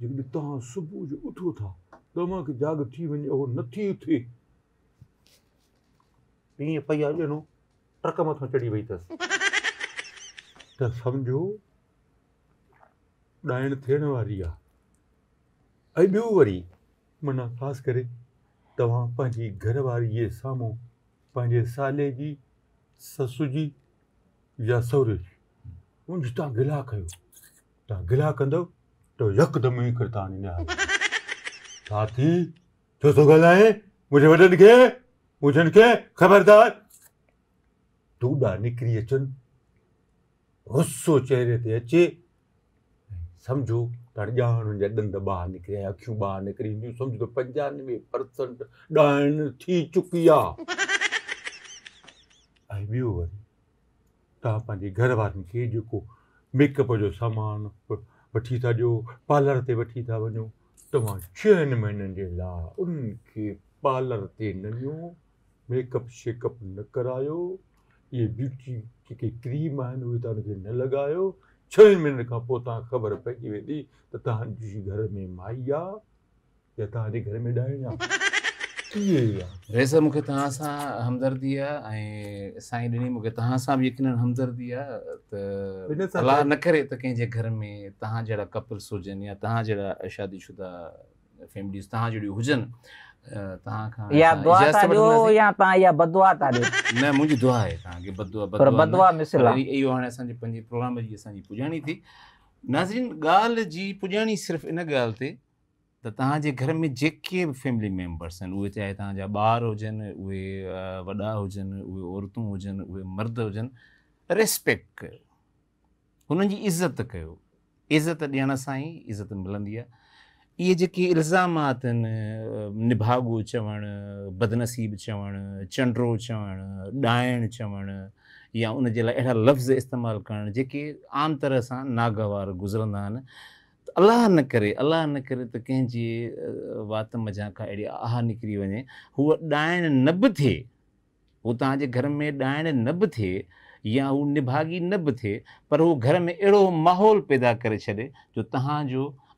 जेकॾहिं तव्हां सुबुह जो उथो था तव्हांखे जाग थी वञे उहो नथी थिए ईअं पई आहे ॼणो। ट्रक मथां चढ़ी वई अथसि त सम्झो ॾाइण थियण वारी आहे वरी माना ख़ासि करे, तव्हां पंहिंजी साम्हूं, पंहिंजे साले जी, ससु जी, या सहुरे तव्हां गिला तव्हां गिला कंदव, त यकदमि करे ॻाल्हाए मुंहिंजे वॾनि खे मुंहिंजनि ख़बरदार अचनि। गुस्सो चहिरे ते अचे। सम्झो त ॼाण जा ॾंद ॿाहिरि निकिरिया अखियूं ॿाहिरि निकिरी ईंदियूं सम्झो त पंजानवे परसेंट ॾाइण थी आहे ऐं ॿियो वरी, तव्हां पंहिंजे घर वारनि खे जेको मेकअप जो सामान वठी था ॾियो, पार्लर ते वठी था वञो, तव्हां छहनि महीननि जे लाइ उन्हनि खे पार्लर ते न वियो मेकअप शेकअप न करायो। इहे ब्यूटी जेके क्रीम आहिनि उहे तव्हां हुनखे न लॻायो। छहनि महीननि खां पोइ तव्हां ख़बर पइजी वेंदी त तव्हांजी घर में माई आहे या तव्हांजे घर में ॾाइण आहे। वैसे मूंखे तव्हां सां हमदर्दी आहे ऐं साईं ॾिनी मूंखे तव्हां सां बि यकीन हमदर्दी आहे त सां अलाह गॾु- न करे त कंहिंजे घर में तव्हां जहिड़ा कपल्स हुजनि या तव्हां जहिड़ा शादीशुदा फैमिलीज़ तव्हां जहिड़ियूं हुजनि। तव्हां खां या दुआ था ॾियो या तव्हां इहा बदुआ था ॾियो? न मुंहिंजी दुआ आहे तव्हांखे बदुआ पर बदुआ मिसल आहे। इहो हाणे असांजे पंहिंजे प्रोग्राम जी असांजी पुॼाणी थी। नाज़रीन ॻाल्हि जी पुॼाणी सिर्फ़ु इन ॻाल्हि ते त तव्हांजे घर में जेके बि फैमिली मेंबर्स आहिनि उहे चाहे तव्हांजा ॿार हुजनि उहे वॾा हुजनि उहे औरतूं हुजनि उहे मर्द हुजनि रेस्पेक्ट कयो। हुननि जी इज़त कयो। इज़त ॾियण सां ई इज़त मिलंदी आहे। जेके इल्ज़ामात आहिनि निभागो चवणु, बदनसीब चवणु, चंडरो चवणु, ॾाइण चवणु, या उन जे अहिड़ा लफ़्ज़ इस्तेमालु करणु आम तरह सां नागवार गुज़रंदा अलाह न करे, अलाह न करे त कंहिंजे वात मज़ा खां अहिड़ी आह निकिरी वञे। हूअ ॾाइण न बि थिए, हू तव्हांजे घर में ॾाइण न बि थिए, या हू निभागी न बि थिए, पर हू घर में अहिड़ो माहौल पैदा करे छॾे, जो तव्हांजो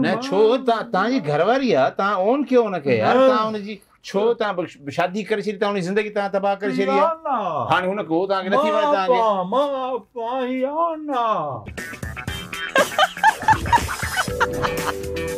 न, छो तव्हां तव्हांजी घरवारी आहे तव्हां ओन कयो हुनखे यार? तव्हां हुनजी छो तव्हां शादी करे छॾी तव्हां हुनजी ज़िंदगी तव्हां तबाह करे छॾी आहे हाणे हुनखे हो तव्हांखे नथी वणे तव्हांखे तव्हांखे